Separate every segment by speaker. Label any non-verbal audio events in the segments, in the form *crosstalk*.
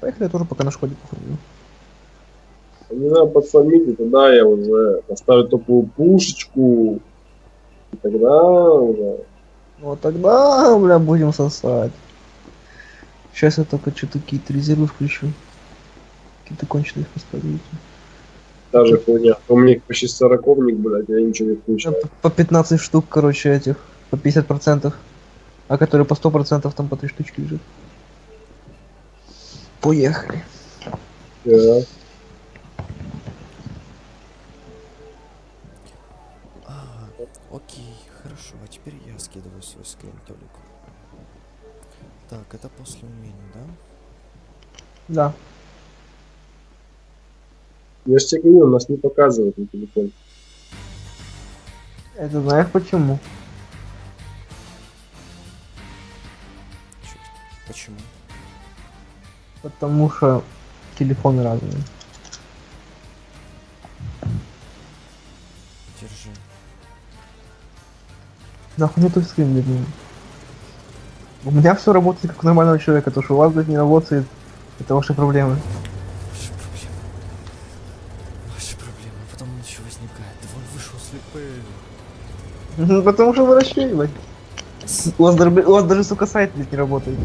Speaker 1: Поехали, я тоже пока на шкоде походил.
Speaker 2: Не надо подсамить, и тогда я уже поставлю такую пушечку. И тогда уже...
Speaker 1: Вот тогда, бля, будем сосать. Сейчас я только что-то какие-то резервы включу. Какие-то конченые их поставить.
Speaker 2: Даже хуйня. У меня их почти сороковник, блядь, я ничего не включаю.
Speaker 1: По 15 штук, короче, этих. По 50%. А которые по 100% там по 3 штучки лежит. Поехали.
Speaker 2: Да.
Speaker 3: А, окей, хорошо. А теперь я скидываю свой скрин Толику. Так, это после умений, да?
Speaker 1: Да.
Speaker 2: Я же тебе говорю, нас не показывает на телефон.
Speaker 1: Это знаешь почему?
Speaker 3: Почему?
Speaker 1: Потому что телефоны разные.
Speaker 3: Держи.
Speaker 1: Нахуй мне твой скрин, не- У меня все работает как у нормального человека, то что у вас, блядь, не работает, это ваши проблемы.
Speaker 3: Ваши проблемы. Ваши проблемы. Потом еще возникает. Да вон вышел слепый.
Speaker 1: Мгм, *laughs* Потому что вы расчеивать. У вас, даже, у вас даже, сука, сайт, блядь, не работает.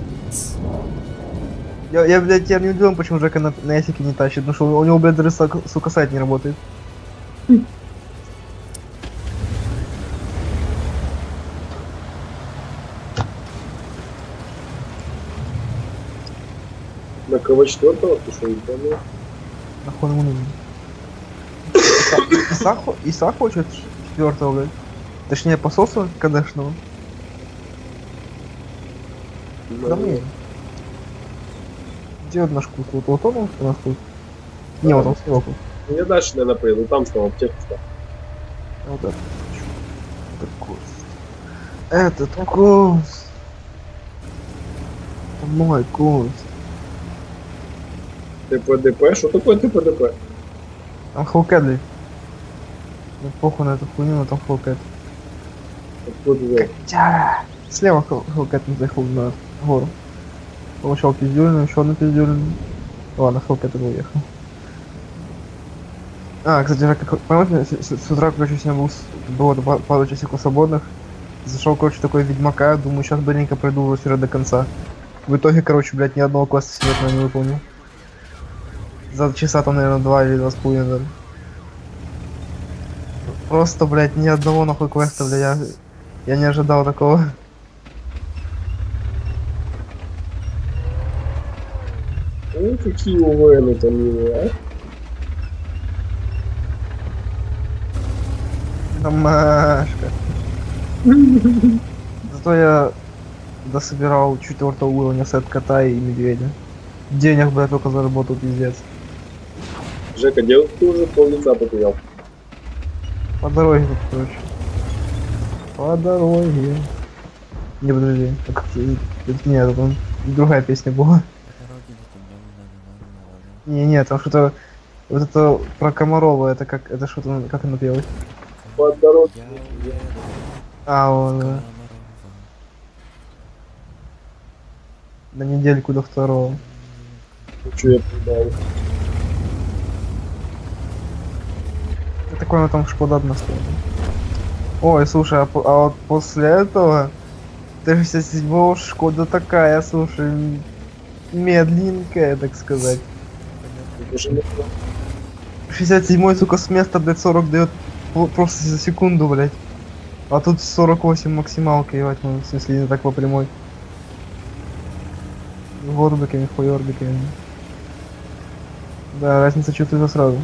Speaker 1: Я, я блядь, я не удивлен, почему Жека на, на ясике не тащит, потому что у него, блядь, даже, сука, сайт не работает.
Speaker 2: На кого четвертого ты что, не понял?
Speaker 1: Нахуй ему нужен. Иса, хо- Иса хочет четвертого, блядь. Точнее, пососа кадешного. Да мне. Где вот наш кут? Вот, вот он, у нас тут? Не, вот он сверху.
Speaker 2: Ну, Я дальше, наверное, поеду, там снова аптека стала.
Speaker 1: Вот этот. Этот курс. Этот курс. Это мой курс.
Speaker 2: ТПДП? Что такое ТПДП?
Speaker 1: Там Хелкэдли. Ну похуй на эту хуйню, но там Хелкэд.
Speaker 2: Откуда.
Speaker 1: Слева Хелкэд не заехал на гору. Получал пиздюлину, еще одну пиздюлину. Ладно, Хелкэд уже уехал. А, кстати, Жека, как- помните, с, с- с утра, короче, сегодня был, было пару часиков свободных. Зашел, короче, такой Ведьмака, думаю, сейчас быстренько пройду сюда до конца. В итоге, короче, блядь, ни одного квеста секретного не выполнил. За часа там, наверное, два или два с половиной даже. Просто, блядь, ни одного нахуй квеста, бля, я, я не ожидал такого.
Speaker 2: Ну, какие УВН там милые, а?
Speaker 1: Домашка. Зато я дособирал четвертого уровня сет кота и медведя. Денег, блядь, только заработал, пиздец.
Speaker 2: Жека, где ты уже пол лица потерял?
Speaker 1: По дороге тут, короче. По дороге. Не, подожди. это нет, это там другая песня была. Не, не, там что-то... Вот это про Комарова, это как... Это что-то... Как оно пелось?
Speaker 2: По дороге.
Speaker 3: Я уеду,
Speaker 1: А, он...
Speaker 3: Комарова.
Speaker 1: На недельку до второго.
Speaker 2: Ну, я придал?
Speaker 1: Это такой она там шкода одна стоит. Ой, слушай, а, а вот после этого... 67 Шкода такая, слушай, медленькая, так сказать.
Speaker 2: Это же не-
Speaker 1: 67 сука, с места, блядь, 40 дает просто за секунду, блядь. А тут 48 максималка, ебать, ну, в смысле, не так по прямой. Горбиками, хуёрбиками. Да, разница чувствуется сразу.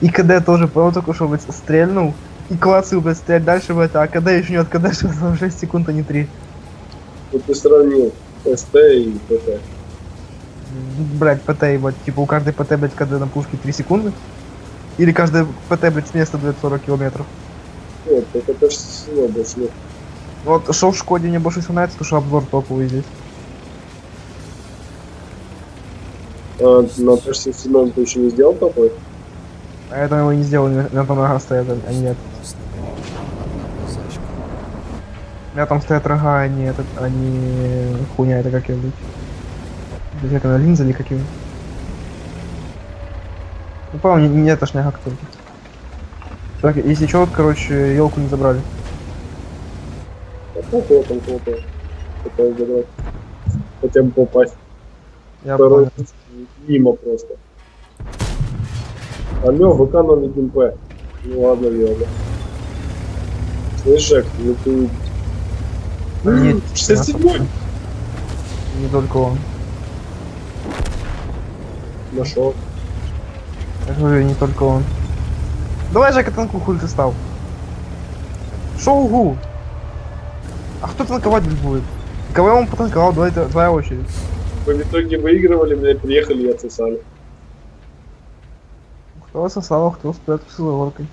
Speaker 1: И КД тоже, понял, только что, блядь, стрельнул. И клацаю, блядь, стрелять дальше, блядь, а КД еще не от КД, что за 6 секунд, а не 3.
Speaker 2: Вот ты сравнил СТ и ПТ.
Speaker 1: Блять, ПТ, ебать, типа у каждой ПТ, блядь, КД на пушке 3 секунды. Или каждая ПТ, блядь, с места дает 40 километров.
Speaker 2: Нет, это ж всего больше нет.
Speaker 1: Вот шел в Шкоде мне больше всего нравится, потому что обзор топовый здесь.
Speaker 2: А, на Т-67 ты еще не сделал такой?
Speaker 1: А это его не сделали, на том нога стоят, а нет. У меня там стоят рога, а не этот, а не хуйня, это как ее быть. Блядь, как она, линза или какие? Ну, по-моему, не, не эта шняга кто Так, если что, короче, елку не забрали.
Speaker 2: А кого там кого-то пытаюсь забрать. Хотя бы попасть.
Speaker 1: Я
Speaker 2: Второй
Speaker 1: понял.
Speaker 2: мимо просто. Алло, ВК номер 1П. Ну ладно, верно. Слышь, Жек, ну ты...
Speaker 1: Нет,
Speaker 2: 67
Speaker 1: Не только он.
Speaker 2: Нашел.
Speaker 1: Я говорю, не только он. Давай, Жека, танку хуй ты стал. Шоугу! А кто танковать будет? Кого вам потанковал? Давай, твоя очередь.
Speaker 2: Мы в итоге выигрывали, блядь, приехали и отсосали.
Speaker 1: Кто сосал, а кто спрятался за воркой.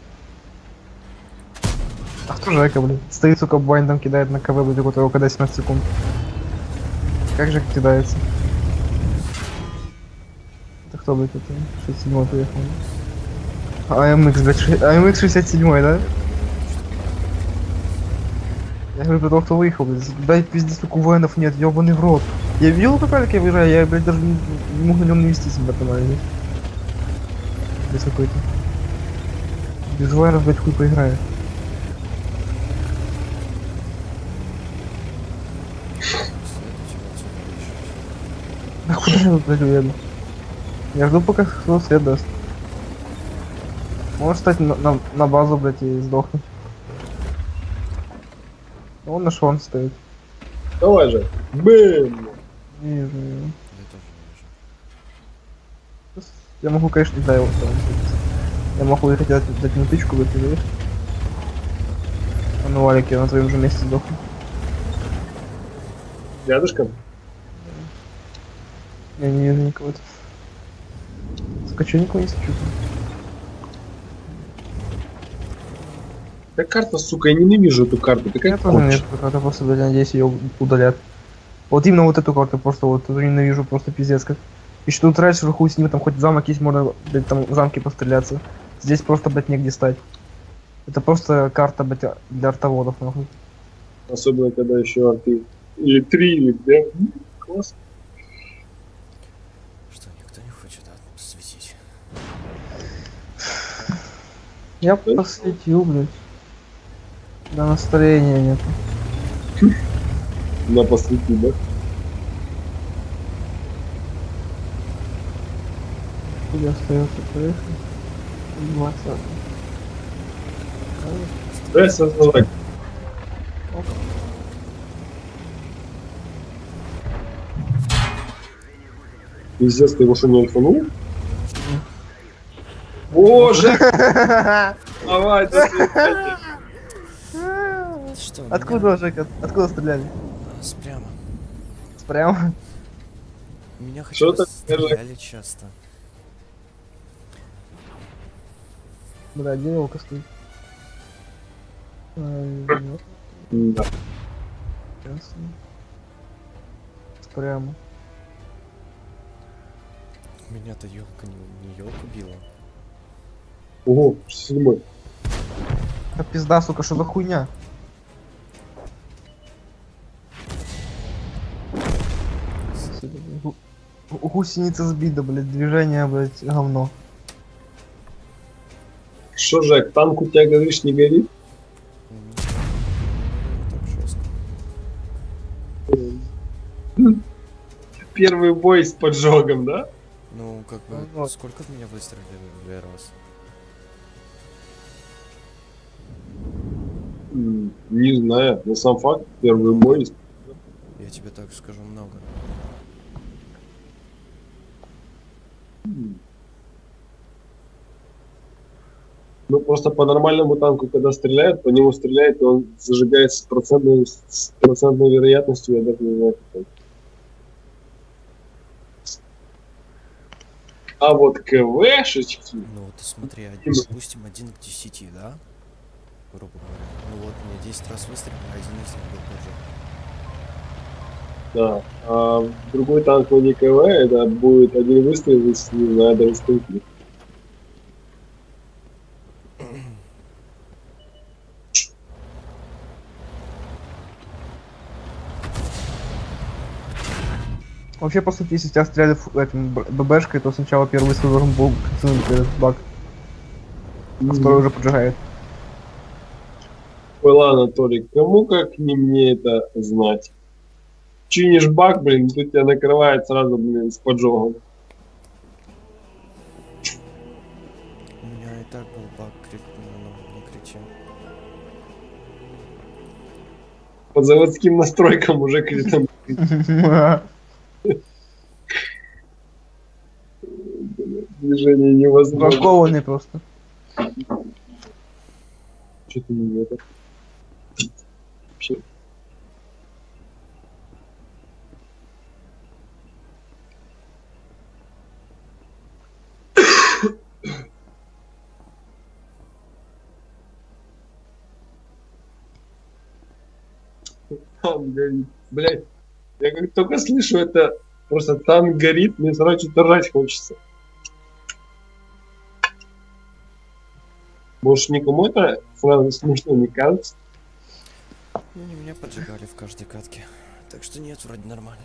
Speaker 1: А кто Жека, блин? Стоит, сука, байндом кидает на КВ, блядь, у которого когда 17 секунд. Как Жека кидается? Кто, блядь, это? 67 приехал. АМХ, блядь, АМХ 67, да? Я говорю про того, кто выехал, блядь. Дай пиздец, сука, воинов нет, ёбаный в рот. Я видел, как я выезжаю, я, блядь, даже не, не мог на нем навести себя нормально. Без какой-то. Без воинов, блядь, хуй. Да куда я, блядь, уеду? Я жду, пока кто свет даст. Можешь стать на, на, на базу, блядь, и сдохнуть. Он на шон стоит.
Speaker 2: Давай же. Бэм!
Speaker 1: Не вижу его.
Speaker 3: Я тоже не вижу.
Speaker 1: Я могу, конечно, не знаю его там. Я могу уехать дать, дать ему тычку, блядь, и выехать. А на валике я на твоем же месте сдохну.
Speaker 2: Рядышком?
Speaker 1: Я не вижу никого. Скачу никого не скачу.
Speaker 2: Какая карта, сука, я ненавижу эту карту. Такая
Speaker 1: Я тоже нет, это просто, блядь, надеюсь, ее удалят. Вот именно вот эту карту просто вот эту ненавижу, просто пиздец как. Еще тут раньше хуй с ним, там хоть замок есть, можно, блядь, там в замке постреляться. Здесь просто, блядь, негде стать. Это просто карта, блядь, для артоводов, нахуй.
Speaker 2: Особенно, когда еще арты. Или три, или две. М, Класс.
Speaker 3: Что, никто не хочет а, светить?
Speaker 1: Я посветил, блядь. Да настроения нет.
Speaker 2: На посвети, да?
Speaker 1: Куда остается проехать? 20.
Speaker 2: Дай создавать. Пиздец, ты его что, не альфанул? Боже! *laughs* Давай,
Speaker 3: что,
Speaker 1: Откуда, Жека? Откуда стреляли?
Speaker 3: Меня, а, с- прямо.
Speaker 1: Прямо?
Speaker 3: Меня хотя бы стреляли часто.
Speaker 1: Бля, где елка стоит?
Speaker 2: Да.
Speaker 1: ясно. Прямо.
Speaker 3: Меня-то елка не, не елку била.
Speaker 2: Ого, седьмой.
Speaker 1: Да пизда, сука, что за хуйня? Гу- гу- Гусеница сбита, блядь, движение, блядь, говно.
Speaker 2: Что, Жек, танк у тебя, говоришь, не горит?
Speaker 3: М, Так жестко.
Speaker 2: Первый бой с поджогом, да?
Speaker 3: Ну, как бы,
Speaker 1: Ну
Speaker 3: сколько в меня выстрелили в раз?
Speaker 2: Не знаю, но сам факт, первый бой.
Speaker 3: Я тебе так скажу много.
Speaker 2: Ну, просто по нормальному танку, когда стреляют, по нему стреляет, и он зажигает с процентной, с процентной вероятностью, я даже не знаю. А вот КВшечки,
Speaker 3: Ну вот смотри, один, допустим, один к 10, да? грубо говоря. Ну вот, мне 10 раз выстрелили, а один из них был поджег.
Speaker 2: Да. А другой танк на ДКВ это будет один выстрел, если на адрес конфликт. *clears throat*
Speaker 1: Вообще, по сути, если тебя стреляют этим ББшкой, то сначала первый выстрел должен был этот баг, а второй уже поджигает.
Speaker 2: Ой, ладно, Толик, кому как не мне это знать? Чинишь бак, блин, тут тебя накрывает сразу, блин, с поджогом.
Speaker 3: У меня и так был баг, крикнул, но не кричи.
Speaker 2: По заводским настройкам уже критом. Движение невозможно.
Speaker 1: Бракованный просто.
Speaker 2: Что-то не это. Вообще. Там. Блять, я как только слышу это, просто там горит, мне сразу что-то рать хочется. Может, никому это сразу смешно не кажется?
Speaker 3: Ну, они меня поджигали в каждой катке. Так что нет, вроде нормально.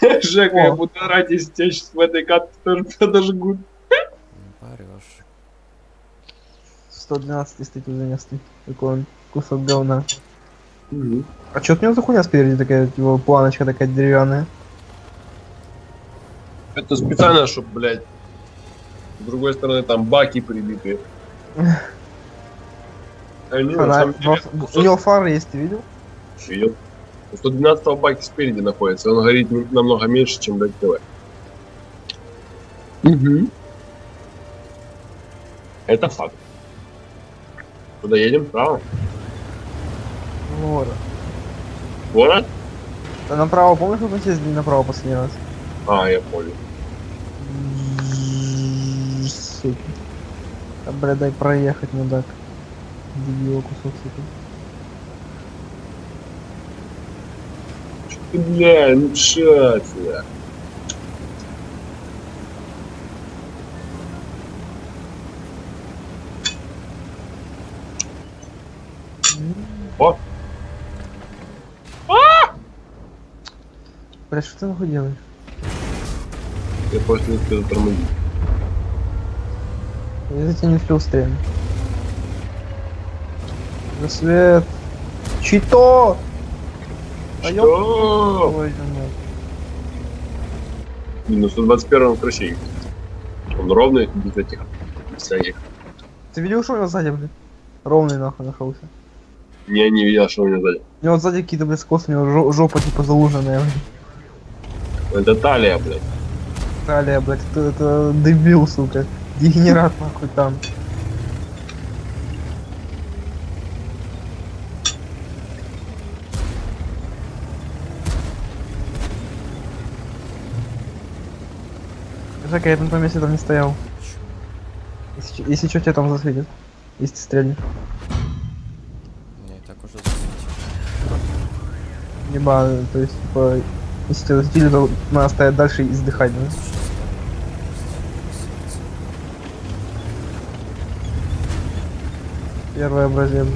Speaker 3: *laughs*
Speaker 2: Жека, я буду орать, если тебя сейчас в этой катке тоже подожгут.
Speaker 3: Не парешь.
Speaker 1: 112 статью занесли. Такой он кусок говна. А чё у него за хуйня спереди такая, его планочка такая деревянная?
Speaker 2: Это специально, чтобы, блядь, с другой стороны там баки прибитые. *laughs* А не,
Speaker 1: Она-
Speaker 2: деле,
Speaker 1: у него фары есть, ты видел?
Speaker 2: видел. У 112 баки спереди находится, он горит намного меньше, чем блядь, ТВ. Это факт. Куда едем? Право?
Speaker 1: Вот.
Speaker 2: Город?
Speaker 1: А направо, помнишь, как мы съездили направо последний раз?
Speaker 2: А, я понял.
Speaker 1: Сука. Бля, дай проехать, мудак. Дебила кусок.
Speaker 2: Ты, бля, ну чё? О,
Speaker 1: Бля, что ты нахуй делаешь?
Speaker 2: я просто не успел затормозить.
Speaker 1: Я за тебя не успел стрелять. Рассвет. Чито! А ёп-
Speaker 2: Что?
Speaker 1: Ой.
Speaker 2: Блин, ну 121 красивый. Он ровный, без этих всяких.
Speaker 1: Ты видел, что у него сзади, блядь? Ровный нахуй нашелся.
Speaker 2: Не, не видел, что у меня сзади.
Speaker 1: У него сзади какие-то, блядь, скосы, у него жо- жопа типа залуженная, блядь.
Speaker 2: Это талия, блядь.
Speaker 1: Талия, блядь, это, это дебил, сука. Дегенерат нахуй там. Жека, я на том месте там не стоял. Если, если что, тебя там засветит. Если ты стрельнешь.
Speaker 3: Меня и так уже засветило.
Speaker 1: Либо, то есть, типа, если тебя засветили, то надо стоять дальше и издыхать, да? Первый образец.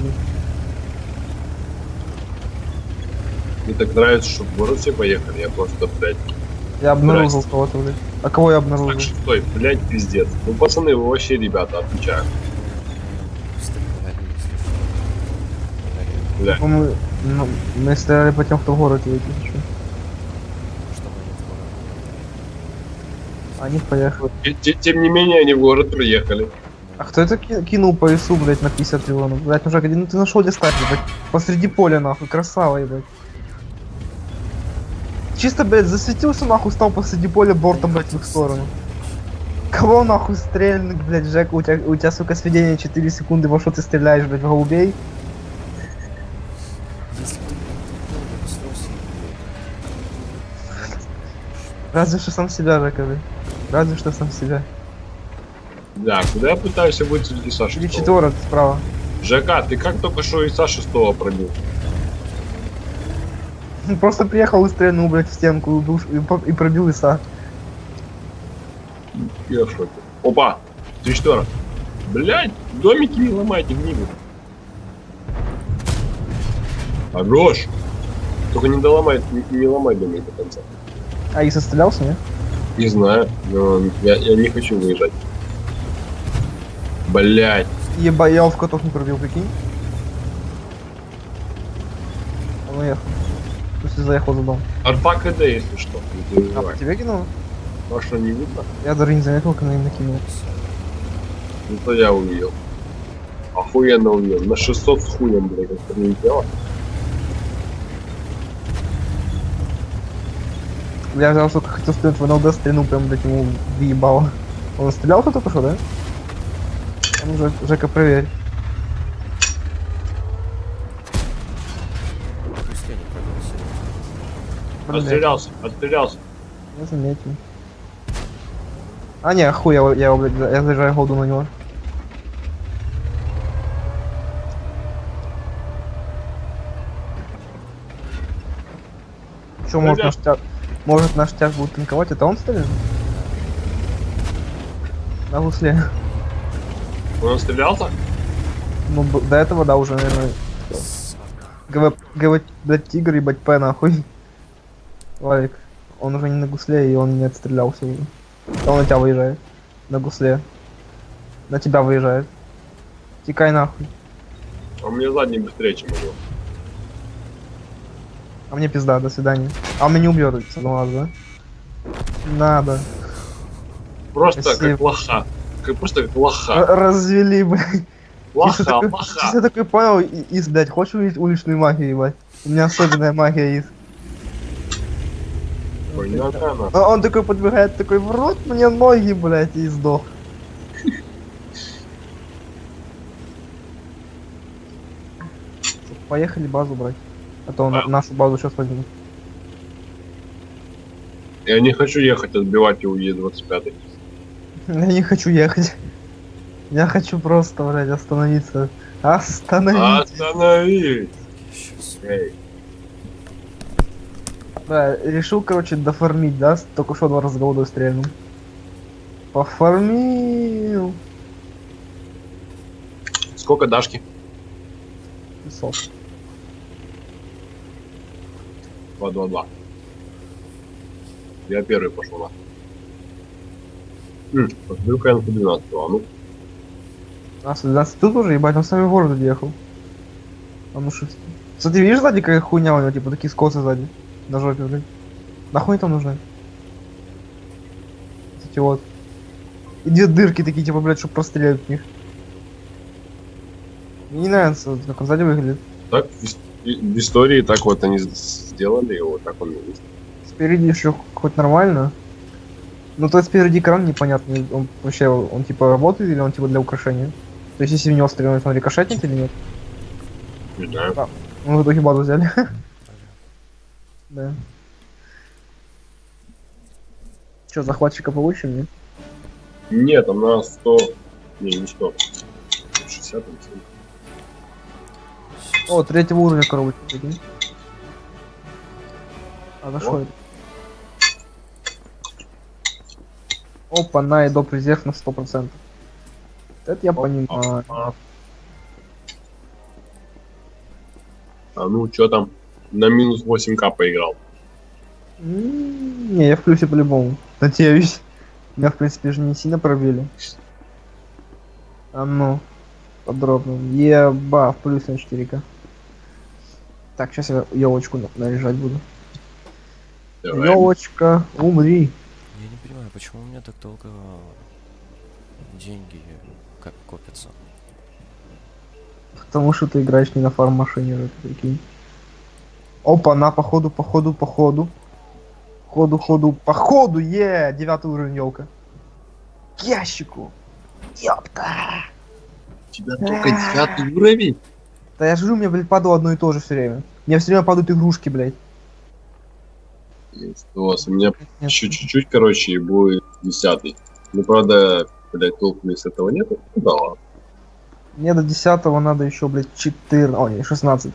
Speaker 2: Мне так нравится, что в город все поехали. Я просто, блядь,
Speaker 1: Я обнаружил
Speaker 2: Здрасте.
Speaker 1: кого-то, блядь. А кого я обнаружил?
Speaker 2: так шестой, блядь, пиздец. Ну, пацаны, вы вообще, ребята, отвечаю. Бля,
Speaker 1: Мы, ну, мы стреляли по тем, кто в город едет.
Speaker 3: Чтобы они в город не
Speaker 1: Они поехали.
Speaker 2: те- тем не менее, они в город приехали.
Speaker 1: А кто это ки- кинул по ИСу, блядь, на 50 миллионов? Блядь, мужик, ну ты нашел где стать, блядь. Посреди поля, нахуй, красава, ебать. Чисто, блядь, засветился, нахуй, стал посреди поля бортом, блядь, в их сторону. Кого нахуй стрельнуть, блядь, Жек, у тебя, у тебя, сука, сведение 4 секунды, во что ты стреляешь, блядь, в голубей? Разве что сам себя, Жека, блядь. Разве что сам себя.
Speaker 2: Да, куда я пытаюсь вытянуть Иса
Speaker 1: Или
Speaker 2: 6
Speaker 1: четверок справа.
Speaker 2: ЖК, ты как только что Иса 6 пробил?
Speaker 1: Просто приехал и стрельнул, блядь, в стенку и, убил, и, по- и пробил ИСа.
Speaker 2: Я в шоке. Опа! Ты что? Блять, домики не ломайте в нигу. Хорош! Только не доломай, не, не ломай домик до конца.
Speaker 1: А Иса стрелялся, не?
Speaker 2: Не знаю, но я, я не хочу выезжать. Блять.
Speaker 1: Еба, я в котов не пробил, прикинь. Он уехал. Есть заехал за дом.
Speaker 2: Арпа КД, если что. Не
Speaker 1: А, по тебе кинул?
Speaker 2: А что, не видно?
Speaker 1: Я даже не заметил, на им накинул.
Speaker 2: Ну то я увидел. Охуенно увидел. На 600 с хуем, блядь, как прилетело.
Speaker 1: Я взял, что хотел стрелять в НЛД, стрельнул прям, блядь, ему въебало. Он стрелял кто только что, да? Ну, Жек- Жека, проверь.
Speaker 3: Быстрее не пробил, серьезно.
Speaker 1: Проверь.
Speaker 2: Отстрелялся, отстрелялся.
Speaker 1: Не заметил. А, не, хуй, я, я, за- я заезжаю голду на него. Че, может наш тяг... Может наш тяг будет танковать? Это он стреляет? На гусле.
Speaker 2: Он отстрелялся?
Speaker 1: Ну, до этого, да, уже, наверное. ГВ, ГВ, блядь, тигр, ебать, П, нахуй. Валик, он уже не на гусле, и он не отстрелялся уже. Он на тебя выезжает. На гусле. На тебя выезжает. Тикай нахуй.
Speaker 2: А меня задний быстрее, чем у него.
Speaker 1: А мне пизда, до свидания. А он меня не убьет, ну ладно, да? Надо.
Speaker 2: Просто
Speaker 1: Спасибо.
Speaker 2: как лоха. Как, просто как лоха.
Speaker 1: Р- Развели, *laughs* блядь.
Speaker 2: Лоха, лоха.
Speaker 1: чисто такой понял, и- Ис, блядь, хочешь увидеть уличную магию, ебать? У меня особенная магия, Ис.
Speaker 2: Понятно.
Speaker 1: А он такой подбегает, такой, в рот мне ноги, блядь, и сдох. Поехали базу брать. А то на-
Speaker 2: А.
Speaker 1: нашу базу сейчас возьмут.
Speaker 2: Я не хочу ехать отбивать его Е25.
Speaker 1: Я не хочу ехать. Я хочу просто, блядь, остановиться. Остановить.
Speaker 2: Остановись! Эй,
Speaker 1: Да, решил, короче, дофармить, да? Только что два раза голодой стрельнул. Пофармил.
Speaker 2: сколько дашки?
Speaker 1: Песок.
Speaker 2: 2-2-2. Я первый пошел. Хм, посмотрю-ка я на 12 а ну.
Speaker 1: А, 12 тут уже, ебать, он с нами в город ехал. А ну шесть. Кстати, видишь сзади какая хуйня у него, типа такие скосы сзади. На жопе, блин. Нахуй там нужны? Эти вот. И две дырки такие, типа, блядь, чтобы прострелять в них. Мне не нравится, как он сзади выглядит.
Speaker 2: Так, в, ис- в истории так вот они сделали его, так он есть.
Speaker 1: Спереди еще хоть нормально. Ну, то есть спереди экран непонятный. Он вообще, он типа работает или он типа для украшения? То есть если в него стрелять, он рикошетник или нет?
Speaker 2: Не знаю.
Speaker 1: Мы в итоге базу взяли. *laughs* Да. Че, захватчика получим, нет?
Speaker 2: Нет, там на 100... Не, не 100. 60 там, 70.
Speaker 1: О, третьего уровня коробочка, прикинь. А за что это? Опа, на и доп резерв на 100%. Это я понимаю.
Speaker 2: А, а ну, что там? На минус 8к поиграл.
Speaker 1: Не, я в плюсе по-любому. Надеюсь. Меня, в принципе, же не сильно пробили. А ну, подробно. Еба, в плюс на 4К. Так, сейчас я елочку на- наряжать буду.
Speaker 2: Давай.
Speaker 1: Елочка, умри.
Speaker 3: Я не понимаю, почему у меня так долго деньги как копятся.
Speaker 1: Потому что ты играешь не на фарм-машине, же, прикинь. Опа, на, походу, походу, походу. Ходу, ходу, походу, е, девятый уровень елка. К ящику. Ёпта.
Speaker 2: У тебя только девятый уровень?
Speaker 1: Да я говорю, мне, блядь, падало одно и то же все время. Мне все время падают игрушки, блядь.
Speaker 2: Стос, у меня еще чуть-чуть, короче, и будет десятый. Ну, правда, блядь, толку с этого нету. Ну да ладно.
Speaker 1: Мне до 10 надо еще, блядь, 14, о, не, 16.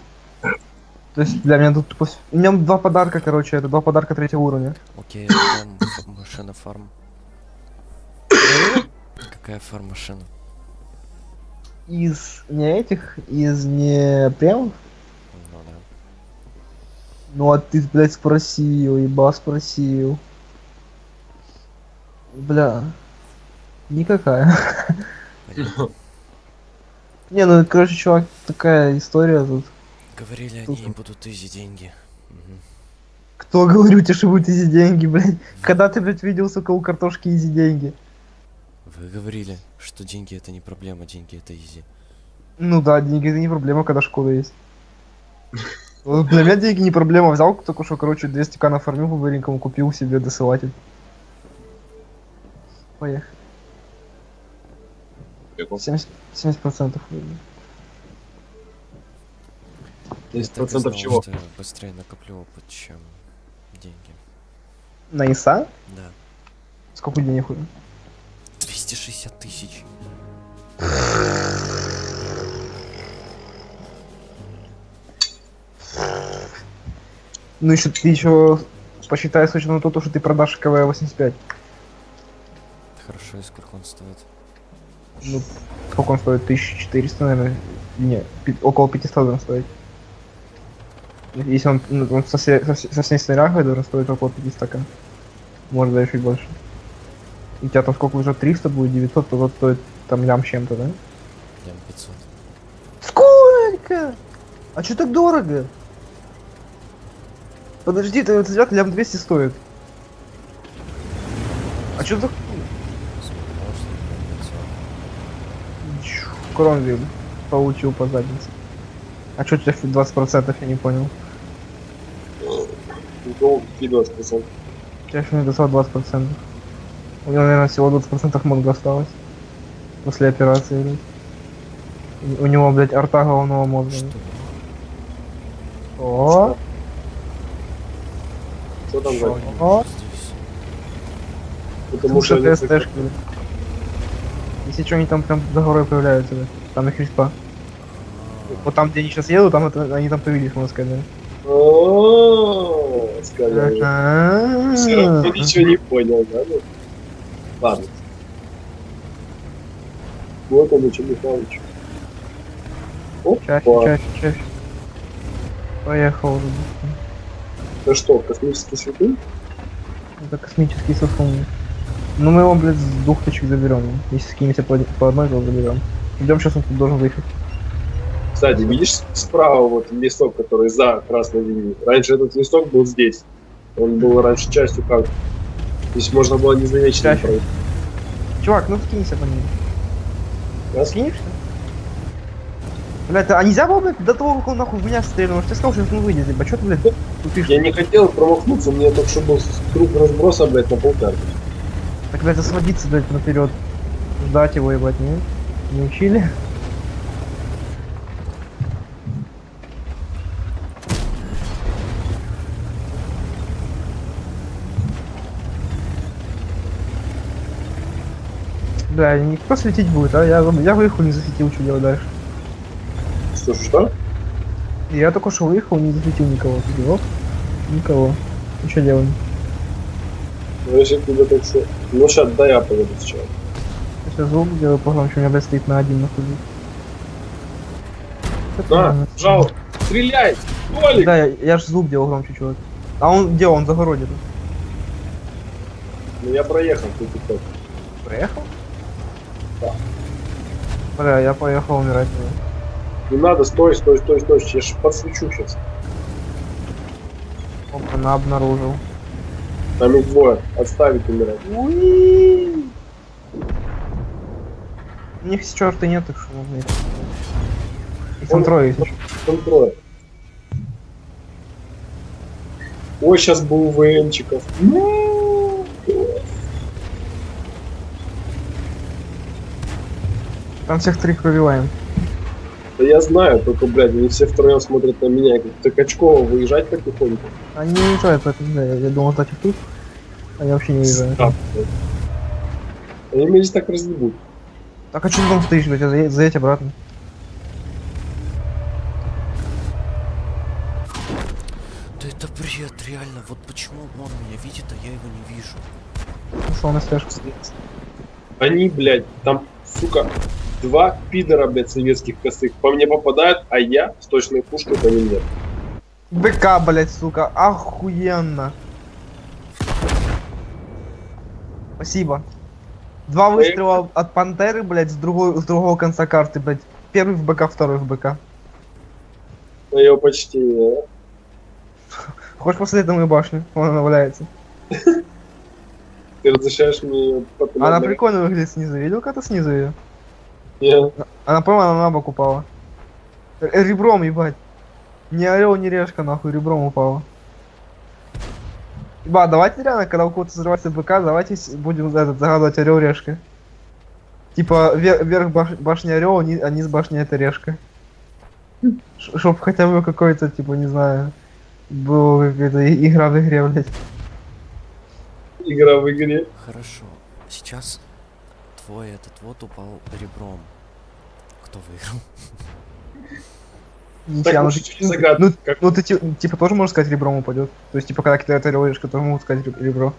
Speaker 1: То есть для меня тут тупо... У меня два подарка, короче, это два подарка третьего уровня.
Speaker 3: Окей, там *laughs* машина фарм. Какая фарм машина?
Speaker 1: Из не этих, из не прямых.
Speaker 3: Ну
Speaker 1: Ну а ты, блядь, спросил, еба спросил. Бля. Никакая.
Speaker 3: Понятно. *laughs*
Speaker 1: Не, ну, короче, чувак, такая история тут.
Speaker 3: Говорили, они
Speaker 1: Слушай.
Speaker 3: будут easy деньги. Мгм.
Speaker 1: Кто говорю тебе, что будут easy деньги, блядь? Когда ты, блядь, видел, сука, у картошки easy деньги?
Speaker 3: Вы говорили, что деньги это не проблема, деньги это easy.
Speaker 1: Ну да, деньги это не проблема, когда школа есть. Вот Для меня деньги не проблема. Взял только что, короче, 200к нафармил по быренькому, купил себе досылатель. Поехали. 70, 70% выиграл.
Speaker 2: 10%
Speaker 3: знал,
Speaker 2: чего?
Speaker 3: что я быстрее накоплю опыт, чем деньги.
Speaker 1: На ИСа?
Speaker 3: Да.
Speaker 1: Сколько денег хуй?
Speaker 3: 260 тысяч.
Speaker 1: Ну еще ты еще посчитай с учетом того, что ты продашь КВ 85.
Speaker 3: Хорошо, и сколько он стоит?
Speaker 1: Ну, сколько он стоит? 1400, наверное. Не, около 500 должен стоить. Если он, ну, он со, все- со, со всей снарягой должен стоить около 500 к. Может даже чуть больше. У тебя там сколько уже 300 будет, 900, то тот стоит там лям чем-то, да?
Speaker 3: Лям 500.
Speaker 1: Сколько? А что так дорого? Подожди, ты вот взят лям 200 стоит. А
Speaker 3: 500.
Speaker 1: Чу, Кромвель получил по заднице. А что у тебя 20% я не понял?
Speaker 2: Какие 20%?
Speaker 1: У тебя еще не достал 20%. У него, наверное, всего 20% мозга осталось. После операции, блядь. У- него, блядь, арта головного мозга.
Speaker 3: Что?
Speaker 1: О,
Speaker 2: Что там за?
Speaker 1: О.
Speaker 2: Потому что
Speaker 1: ты СТшки, блядь. Если что, они там прям за горой появляются, блядь. Там их респа. Вот там, где они сейчас едут, там это, они там появились, можно сказать,
Speaker 2: О, сказали. Все равно ничего не понял, да? ну? Ладно. Вот он, Ильич Михайлович.
Speaker 1: Чаще, чаще, чаще. Поехал уже.
Speaker 2: Это что, космический светлый?
Speaker 1: Это космический сосун. Ну мы его, блядь, с двух точек заберем. Если скинемся по, по одной, то заберем. Идем, сейчас он тут должен выехать.
Speaker 2: Кстати, видишь справа вот листок, который за красной линией? Раньше этот листок был здесь. Он был раньше частью карты. Здесь можно было незамеченно пройти.
Speaker 1: Чувак, ну скинься по ним.
Speaker 2: Да?
Speaker 1: Скинешься? Блядь, а нельзя было, блядь, до того, как он нахуй в меня стрельнул? Может, ты сказал, что он выйдет, либо что ты, блядь, тупишь?
Speaker 2: Я не хотел промахнуться, мне только что был круг разброса, блядь, на полкарты.
Speaker 1: Так, блядь, освободиться, блядь, наперед. Ждать его, ебать, не? Не учили? Бля, никто светить будет, а? Я, я выехал, не засветил, что делать дальше.
Speaker 2: Что, что?
Speaker 1: Я только что выехал, не засветил никого. Делал? Никого. И что делаем?
Speaker 2: Ну, если тебе так что... Ну, сейчас, да, я поеду сейчас.
Speaker 1: Я сейчас звук делаю погромче, у меня, стоит на один нахуй.
Speaker 2: На, жал, стреляй! Толик!
Speaker 1: Да, я, я же звук делал громче, чувак. А он где? Он тут.
Speaker 2: Ну, я проехал, ты тут
Speaker 1: Проехал?
Speaker 2: Да.
Speaker 1: Бля, я поехал умирать.
Speaker 2: Не надо, стой, стой, стой, стой, я же подсвечу сейчас.
Speaker 1: Опа, она обнаружил.
Speaker 2: Там их двое, отставить умирать.
Speaker 1: Уи! У них черта нет, так что их. Там трое.
Speaker 2: Там трое. Ой, сейчас был ВМчиков. Ну,
Speaker 1: Там всех три пробиваем.
Speaker 2: Да я знаю, только, блядь, они все втроем смотрят на меня, как так очково выезжать потихоньку.
Speaker 1: Они не уезжают, поэтому да, я, думал ждать их тут. Они вообще не уезжают.
Speaker 2: Они меня здесь так разъебут.
Speaker 1: Так а что ты там стоишь, блядь, заедь, заедь обратно.
Speaker 3: Да это бред, реально. Вот почему он меня видит, а я его не вижу.
Speaker 1: Ушел на стежку.
Speaker 2: Они, блядь, там, сука, два пидора, блядь, советских косых по мне попадают, а я с точной пушкой по ним нет.
Speaker 1: БК, блять, сука, охуенно. Спасибо. Два выстрела от пантеры, блять, с другой, с другого конца карты, блять. Первый в БК, второй в БК.
Speaker 2: Мое почтение.
Speaker 1: Хочешь посмотреть на мою башню? Вон она валяется. *laughs*
Speaker 2: Ты разрешаешь мне
Speaker 1: Она прикольно выглядит снизу. Видел как-то снизу ее? Она, по-моему, она на бок упала. Р- Ребром, ебать. Ни орел, ни решка, нахуй, ребром упала. Ба, давайте реально, когда у кого-то взрывается БК, давайте будем этот, загадывать орел решка. Типа, ве- вверх баш- башни орел, а ни- а низ башни это решка. Ш- Чтоб хотя бы какой-то, типа, не знаю, была какая-то игра в игре, блядь.
Speaker 2: Игра в игре.
Speaker 3: Хорошо. Сейчас твой этот вот упал ребром. Кто выиграл?
Speaker 2: Так
Speaker 1: ну
Speaker 2: чуть загадка.
Speaker 1: ну,
Speaker 2: Как-
Speaker 1: ну ты ти- типа тоже можешь сказать ребром упадет. То есть типа когда кидают орел решка, тоже могут сказать реб- ребро.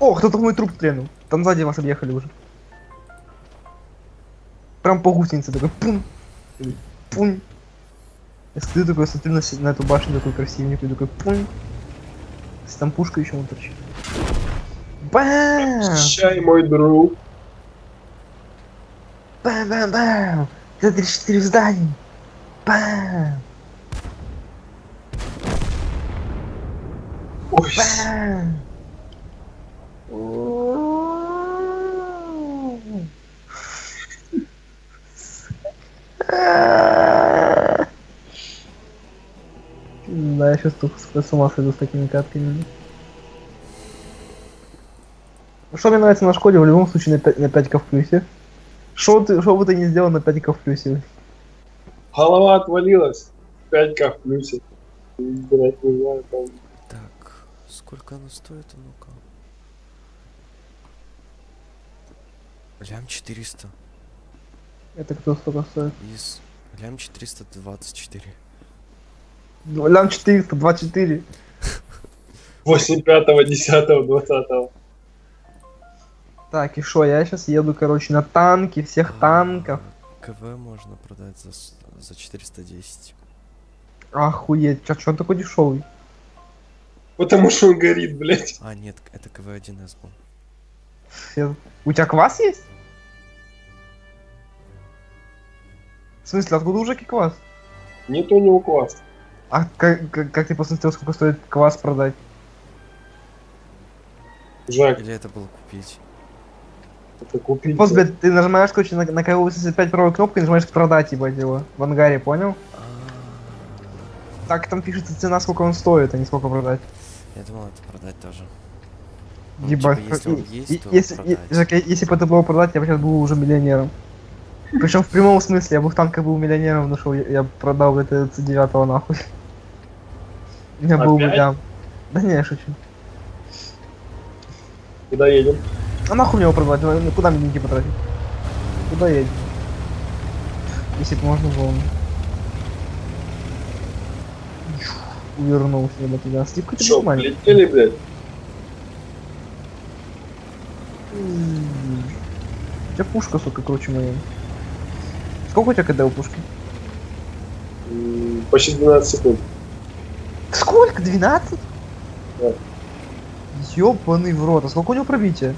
Speaker 1: О, кто-то в мой труп стрельнул. Там сзади вас объехали уже. Прям по гусенице такой пум. Пум. Я стою такой, смотрю на, на эту башню такой красивенькую, такой пум. Если там пушка еще вон торчит. Бам!
Speaker 2: Чай, мой друг.
Speaker 1: Бам-бам-бам! Это 34 зданий! Бам!
Speaker 2: Ой,
Speaker 1: Бам! Да, я сейчас тут с ума сойду с такими катками. Что мне нравится на школе, в любом случае на 5, на 5 в плюсе. Что ты, что бы ты ни сделал на 5 в плюсе?
Speaker 2: голова отвалилась. 5к в плюсе. Блять, не знаю, там.
Speaker 3: Так, сколько она стоит, а ну-ка. Лям 400
Speaker 1: Это кто столько стоит?
Speaker 3: из... Лям 424.
Speaker 1: Ну, Лям 400, 24.
Speaker 2: 8 5 10 20
Speaker 1: Так, и шо, я сейчас еду, короче, на танки, всех танков.
Speaker 3: А, КВ можно продать за, за 410.
Speaker 1: Охуеть, чё, чё он такой дешевый?
Speaker 2: Потому что он горит, блять.
Speaker 3: А, нет, это КВ-1С был.
Speaker 1: Я- У тебя квас есть? В смысле, откуда уже квас?
Speaker 2: Нет у него класс.
Speaker 1: А как, как, как ты посмотрел, сколько стоит квас продать?
Speaker 2: Жак,
Speaker 3: Или это было купить?
Speaker 2: Это купить.
Speaker 1: Просто, блядь, ты нажимаешь, короче, на, на КВ-85 правой кнопкой, нажимаешь продать, ебать его, в ангаре, понял?
Speaker 3: А,
Speaker 1: Так там пишется цена, сколько он стоит, а не сколько продать.
Speaker 3: Я думал, это продать тоже. Ну,
Speaker 1: Ебать,
Speaker 3: типа, если он
Speaker 1: и-
Speaker 3: есть,
Speaker 1: и-
Speaker 3: то
Speaker 1: если,
Speaker 3: продать.
Speaker 1: и- я- если бы это было продать, я бы сейчас был уже миллионером. Причем в прямом смысле, я бы в танках был миллионером, потому что я, я продал это C9 нахуй. У меня был бы. Да не, я шучу.
Speaker 2: Куда едем?
Speaker 1: А нахуй мне его продавать? Ну, Куда мне деньги потратить? Куда едем? Если бы можно было. Увернулся я бы туда. Слипка ты
Speaker 2: Что,
Speaker 1: нормально.
Speaker 2: полетели, блядь?
Speaker 1: М. У тебя пушка, сука, круче моей. Сколько у тебя КД у пушки?
Speaker 2: Почти 12 секунд.
Speaker 1: Сколько? 12?
Speaker 2: Да.
Speaker 1: Ёбаный в рот, а сколько у него пробития?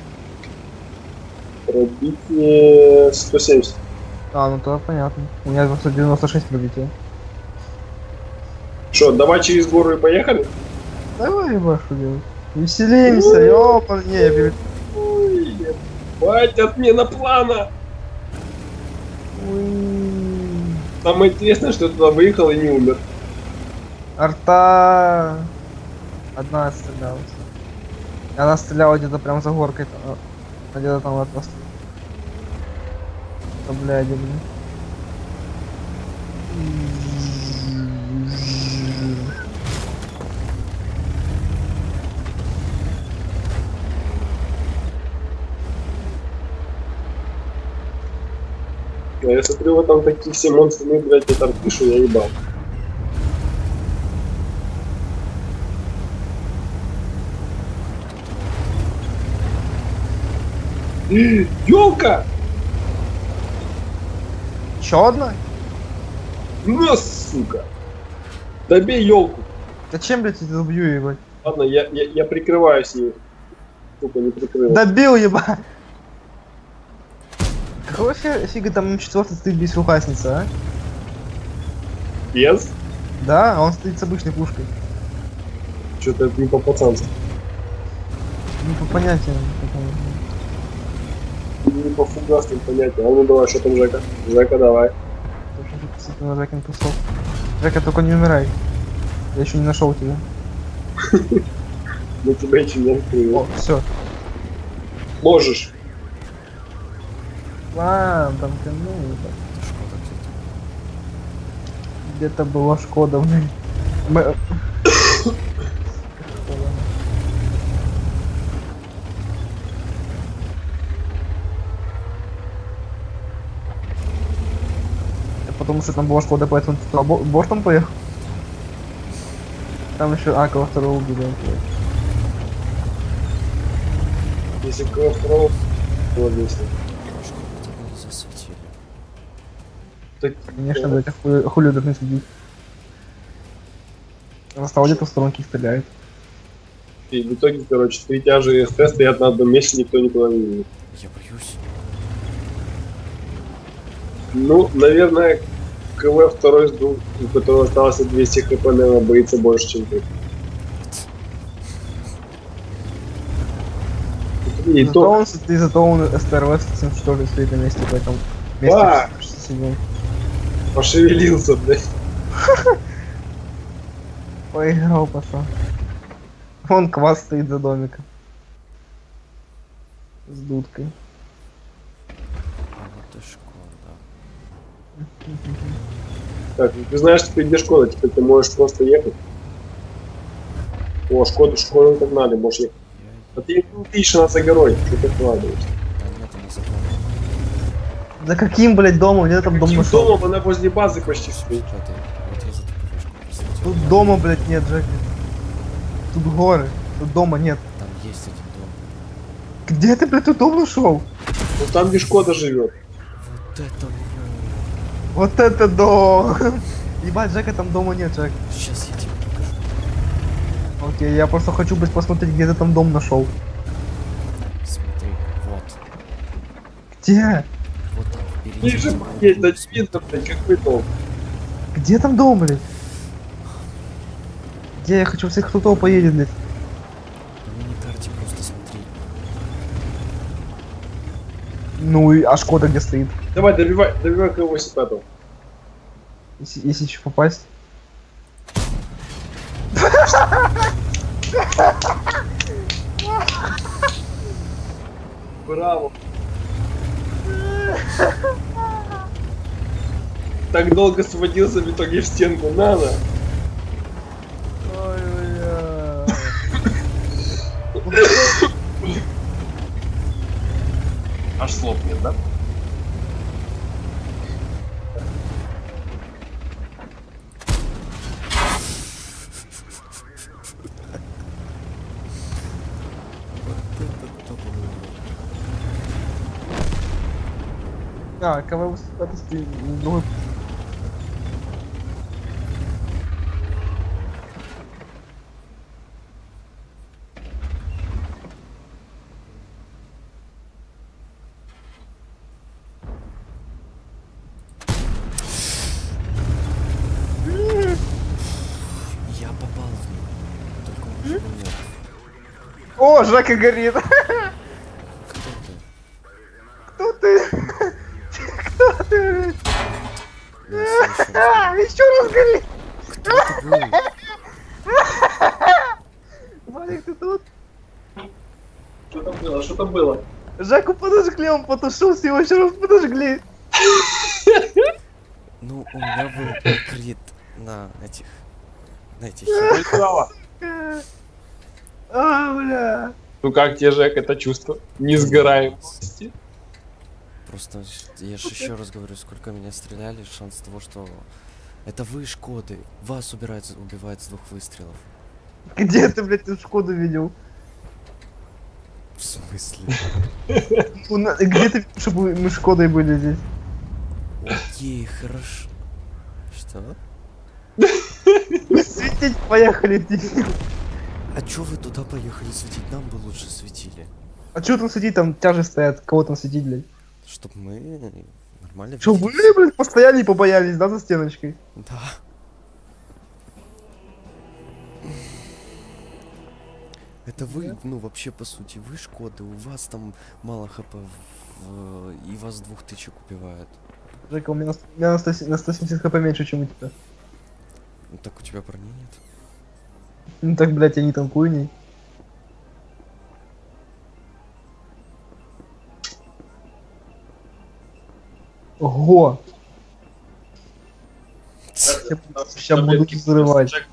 Speaker 2: Пробитие 170.
Speaker 1: А, ну то понятно. У меня просто 96 пробития.
Speaker 2: Что, давай через гору и поехали?
Speaker 1: Давай, башу делать. Веселимся, ёпан, не, я перед...
Speaker 2: Ой, ебать, отмена плана! Самое интересное, что я туда выехал и не умер.
Speaker 1: Арта... Одна стрелялась. Она стреляла где-то прям за горкой. Где-то там от нас. Да, блядь, блин.
Speaker 2: А я смотрю, вот там такие все монстры, блядь, я там пишу, я ебал. Ёлка!
Speaker 1: Еще одна?
Speaker 2: На, сука! Добей елку.
Speaker 1: Зачем, блядь, я тебя убью, ебать?
Speaker 2: Ладно, я, я, я прикрываюсь ей. Сука, не прикрыл.
Speaker 1: Добил, ебать! Какого фи- фига там М4 стоит без рукасницы, а?
Speaker 2: Без?
Speaker 1: Да, а он стоит с обычной пушкой.
Speaker 2: Что-то это не по-пацански.
Speaker 1: Не по понятиям. какому.
Speaker 2: Не по фугасным понятиям. А ну давай, что там, Жека? Жека, давай.
Speaker 1: Жекин кусок. Жека, только не умирай. Я еще не нашел тебя.
Speaker 2: Мы *laughs* тебя еще не открыли.
Speaker 1: О, все.
Speaker 2: Можешь.
Speaker 1: Ладно, там ну,
Speaker 3: где-то.
Speaker 1: где-то была Шкода, блин. Потому что там была Шкода, поэтому ты туда бо- бортом поехал. Там еще Акова второго убили.
Speaker 2: Если кого второго было
Speaker 3: не засветили.
Speaker 2: Так,
Speaker 1: Конечно, блядь, а хули, а хули должны следить. Настал где-то в сторонке и стреляет.
Speaker 2: И в итоге, короче, три тяжи СТ стоят на одном месте, никто никуда не видит.
Speaker 3: Я боюсь.
Speaker 2: Ну, наверное, КВ второй с двух, у которого осталось 200 хп, наверное, боится больше, чем ты. И
Speaker 1: зато,
Speaker 2: то,
Speaker 1: он, и зато он СТРВС что стоит на месте, поэтому месте. 67.
Speaker 2: пошевелился, блядь. *laughs*
Speaker 1: Поиграл, пошел. Вон квас стоит за домиком. С дудкой.
Speaker 3: А вот и Шкода.
Speaker 2: Так, ты знаешь, теперь где Шкода, теперь ты можешь просто ехать. О, Шкоду, Шкоду погнали, можешь ехать. А ты, ну, ты еще над горой, что ты вкладываешь?
Speaker 1: За каким, блядь, домом? Где там дом нашел?
Speaker 2: домом она возле базы почти стоит.
Speaker 1: Тут дома, блядь, нет, Джек. Тут горы. Тут дома нет.
Speaker 3: Там есть один дом.
Speaker 1: Где ты, блядь, тут дом нашел?
Speaker 2: Ну там, где Шкода живет.
Speaker 3: Вот это вот.
Speaker 1: Это дом! *laughs* Ебать, Джека, там дома нет, Джек.
Speaker 3: Сейчас я тебе покажу.
Speaker 1: Окей, я просто хочу, блядь, посмотреть, где ты там дом нашел.
Speaker 3: Смотри, вот.
Speaker 1: Где?
Speaker 3: Вот там впереди.
Speaker 2: Ниже есть, не видно, блядь, какой дом.
Speaker 1: Где там дом, блядь? Где? Я хочу всех, кто поедет, блядь.
Speaker 3: На миникарте просто смотри.
Speaker 1: Ну и а Шкода где стоит?
Speaker 2: Давай, добивай, добивай кого сипатов.
Speaker 1: Если, если еще попасть.
Speaker 2: Браво. Так долго сводился в итоге в стенку, надо.
Speaker 1: Ой, бля. *laughs*
Speaker 2: Аж слов нет, да?
Speaker 1: А, кого это? Другой.
Speaker 3: Я попал в него. Только он уже был мертв.
Speaker 1: О, Жака горит!
Speaker 3: Кто ты?
Speaker 1: Кто ты? А, еще раз горит! Валик, ты тут?
Speaker 2: Что там было? Что там было?
Speaker 1: Жаку подожгли, он потушился, его еще раз подожгли.
Speaker 3: Ну, у меня был *laughs* крит на этих... На этих *laughs*
Speaker 2: право.
Speaker 1: А, бля.
Speaker 2: Ну как тебе, Жек, это чувство? Несгораемости?
Speaker 3: Просто я же еще раз говорю, сколько меня стреляли, шанс того, что это вы, Шкоды, вас убирают, убивают с двух выстрелов.
Speaker 1: Где ты, блядь, эту Шкоду видел?
Speaker 3: В смысле?
Speaker 1: Где ты, чтобы мы Шкодой были здесь?
Speaker 3: Окей, хорошо. Что?
Speaker 1: Светить, поехали.
Speaker 3: А чё вы туда поехали светить? Нам бы лучше светили.
Speaker 1: А чё там светить, там тяжи стоят, кого там светить, блядь?
Speaker 3: Чтоб мы нормально
Speaker 1: Чё, вы, блядь, постояли и побоялись, да, за стеночкой?
Speaker 3: Да. Это вы, ну вообще по сути, вы Шкоды, у вас там мало хп, в- и вас двух тычек убивают.
Speaker 1: Жека, у меня, на у меня на, 100 на 170 хп меньше, чем у тебя.
Speaker 3: Ну так у тебя брони нет.
Speaker 1: Ну так, блядь, не танкую ней. Ого! Сейчас буду взрывать.
Speaker 2: Джек,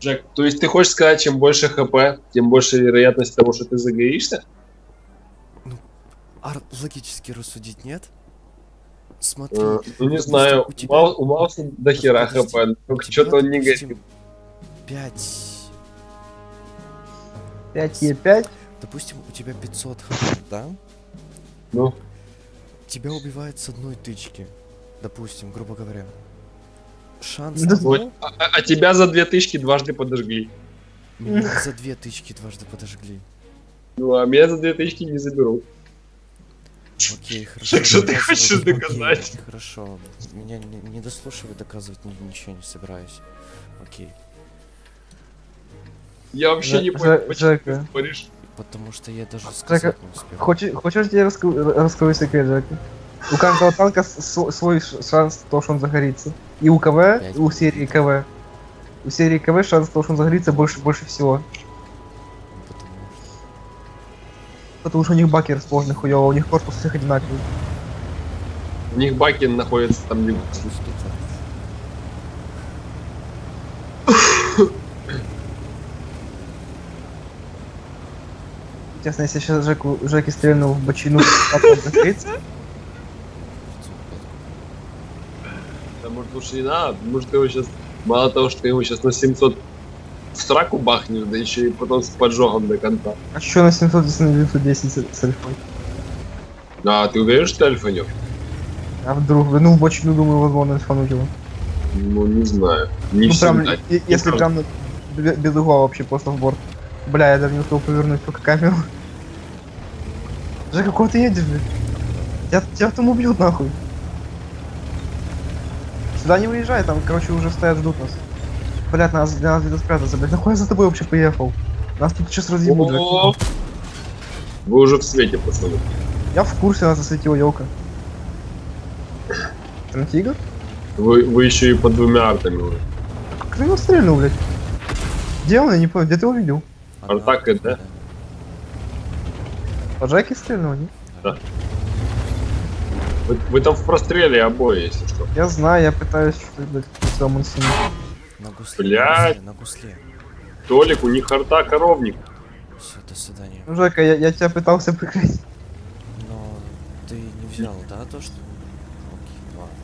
Speaker 2: Джек, то есть ты хочешь сказать, чем больше хп, тем больше вероятность того, что ты загоришься?
Speaker 3: А р- логически рассудить нет? Смотри.
Speaker 2: Э, Ну, не знаю,
Speaker 3: у
Speaker 2: у
Speaker 3: тебя-
Speaker 2: Мау- у Мауса до хера хп, только что-то он не горит.
Speaker 3: 5...
Speaker 1: 5 е 5
Speaker 3: Допустим, у тебя 500 хп, да?
Speaker 2: Ну,
Speaker 3: Тебя убивает с одной тычки. Допустим, грубо говоря. Шанс
Speaker 1: Да
Speaker 3: того,
Speaker 2: вот, а, а- тебя за две тысячи дважды подожгли.
Speaker 3: меня *laughs* за две тычки дважды подожгли.
Speaker 2: Ну, а меня за две тысячи не заберут.
Speaker 3: Окей, *laughs* хорошо.
Speaker 2: Так что ты хочешь
Speaker 3: Окей,
Speaker 2: доказать?
Speaker 3: Хорошо. Меня не, не дослушивай, доказывать ни- ничего не собираюсь. Окей.
Speaker 2: Я вообще не понял, почему ты споришь.
Speaker 3: Потому что я даже сказать не успел.
Speaker 1: Хочешь, хочешь я раскрою, секрет, Жека? У каждого танка свой шанс того, что он загорится. И у КВ, и у серии КВ. У серии КВ шанс того, что он загорится больше, больше всего.
Speaker 3: Потому что...
Speaker 1: У них баки расположены хуёво, у них корпус всех одинаковый.
Speaker 2: У них баки находятся там где
Speaker 1: Честно, если сейчас Жеку, Жеки стрельнул в бочину, загорится,
Speaker 3: 505.
Speaker 2: Да может лучше не надо, может ты его сейчас, мало того, что ты его сейчас на 700 в сраку бахнешь, да еще и потом с поджогом до конца.
Speaker 1: а что на 710 на 910 с, альфой?
Speaker 2: А, ты уверен, что ты альфанёк?
Speaker 1: А вдруг, ну в бочину, думаю, возможно, альфануть его.
Speaker 2: Ну, не знаю. Не
Speaker 1: ну прям, если прям ну, бе- без угла вообще просто в борт. Бля, я даже не успел повернуть только камеру. Жека, куда ты едешь, блядь? Тебя, тебя там убьют нахуй. Сюда не выезжай, там, короче, уже стоят, ждут нас. Блядь, нас, для нас где-то спрятаться, блядь. Нахуй я за тобой вообще поехал? Нас тут сейчас разъебут, Жека.
Speaker 2: Вы уже в свете, пацаны.
Speaker 1: Я в курсе, нас засветила елка. Там тигр?
Speaker 2: Вы, вы еще и под двумя артами уже.
Speaker 1: Как ты его стрельнул, блядь? Где он? Я не понял, где ты его видел?
Speaker 2: Артак это?
Speaker 1: По Джеки стрельнул, не?
Speaker 2: Вы, вы там в простреле обои, если что.
Speaker 1: Я знаю, я пытаюсь что-то, мансинить.
Speaker 3: На гусле,
Speaker 2: Блядь.
Speaker 3: на гусле, на гусле.
Speaker 2: Толик, у них арта коровник.
Speaker 3: Все, до свидания.
Speaker 1: Ну, Жека, я, я тебя пытался прикрыть.
Speaker 3: Но ты не взял, да, то, что... Окей, ладно.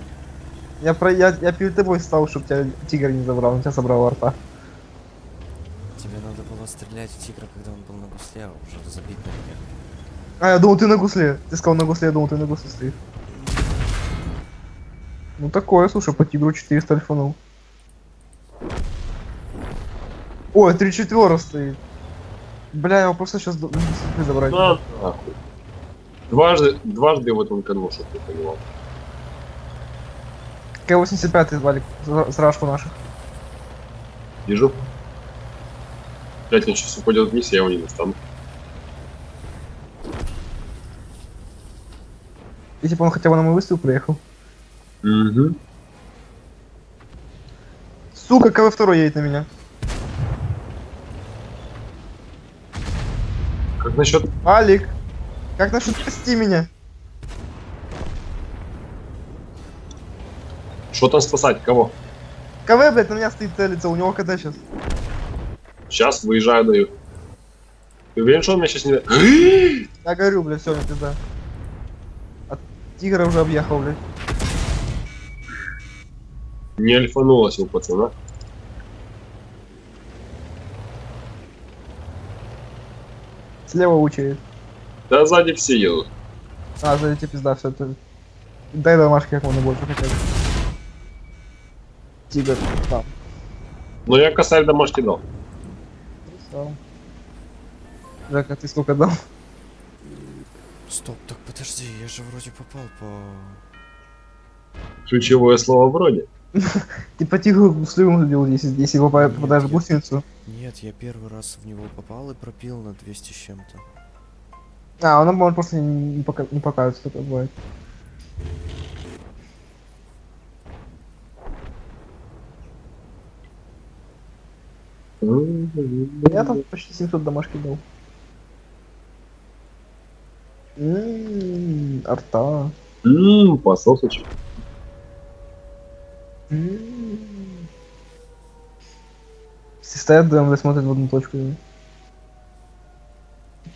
Speaker 1: Я, про, я, я перед тобой стал, чтобы тебя тигр не забрал, он тебя забрал арта.
Speaker 3: Было стрелять в тигра, когда он был на гусле, а уже забить на меня.
Speaker 1: А, я думал, ты на гусле. Ты сказал на гусле, я думал, ты на гусле стоишь. Ну такое, слушай, по тигру 400 альфанул. Ой, 3 четвера стоит. Бля, его просто сейчас забрать.
Speaker 2: На, нахуй. Дважды, дважды вот он канул, чтоб ты понимал.
Speaker 1: К-85 звали, с рашку наших.
Speaker 2: Вижу. Блять, он сейчас упадет вниз, я его не достану.
Speaker 1: Если бы он хотя бы на мой выстрел приехал.
Speaker 2: Угу.
Speaker 1: Сука, КВ-2 едет на меня.
Speaker 2: Как насчет...
Speaker 1: Алик, как насчет спасти меня?
Speaker 2: Что там спасать? Кого?
Speaker 1: КВ, блядь, на меня стоит целится, у него КД сейчас.
Speaker 2: Сейчас выезжаю, даю. Ты уверен, что он меня сейчас не... *gasps*
Speaker 1: Я говорю, блядь, все, пизда. А тигра уже объехал, блядь.
Speaker 2: Не альфанулось у пацана.
Speaker 1: Слева очередь.
Speaker 2: Да сзади все едут.
Speaker 1: А, за эти пизда, все это. Дай домашки как можно больше хотя бы. Тигр там.
Speaker 2: Но я косарь домашний дал.
Speaker 1: Красава. Жека, ты сколько дал?
Speaker 3: Стоп, так подожди, я же вроде попал по...
Speaker 2: Ключевое слово вроде. *laughs*
Speaker 1: Ты по тигру с люгом забил, если, если попадаешь в гусеницу.
Speaker 3: Нет, я первый раз в него попал и пропил на 200 с чем-то.
Speaker 1: А, он может просто не, не, пока, не показывается, такое бывает. Я там почти 700 домашки дал. Ммм, арта.
Speaker 2: Ммм, пососочек.
Speaker 1: Все стоят ДМВ, смотрят в одну точку.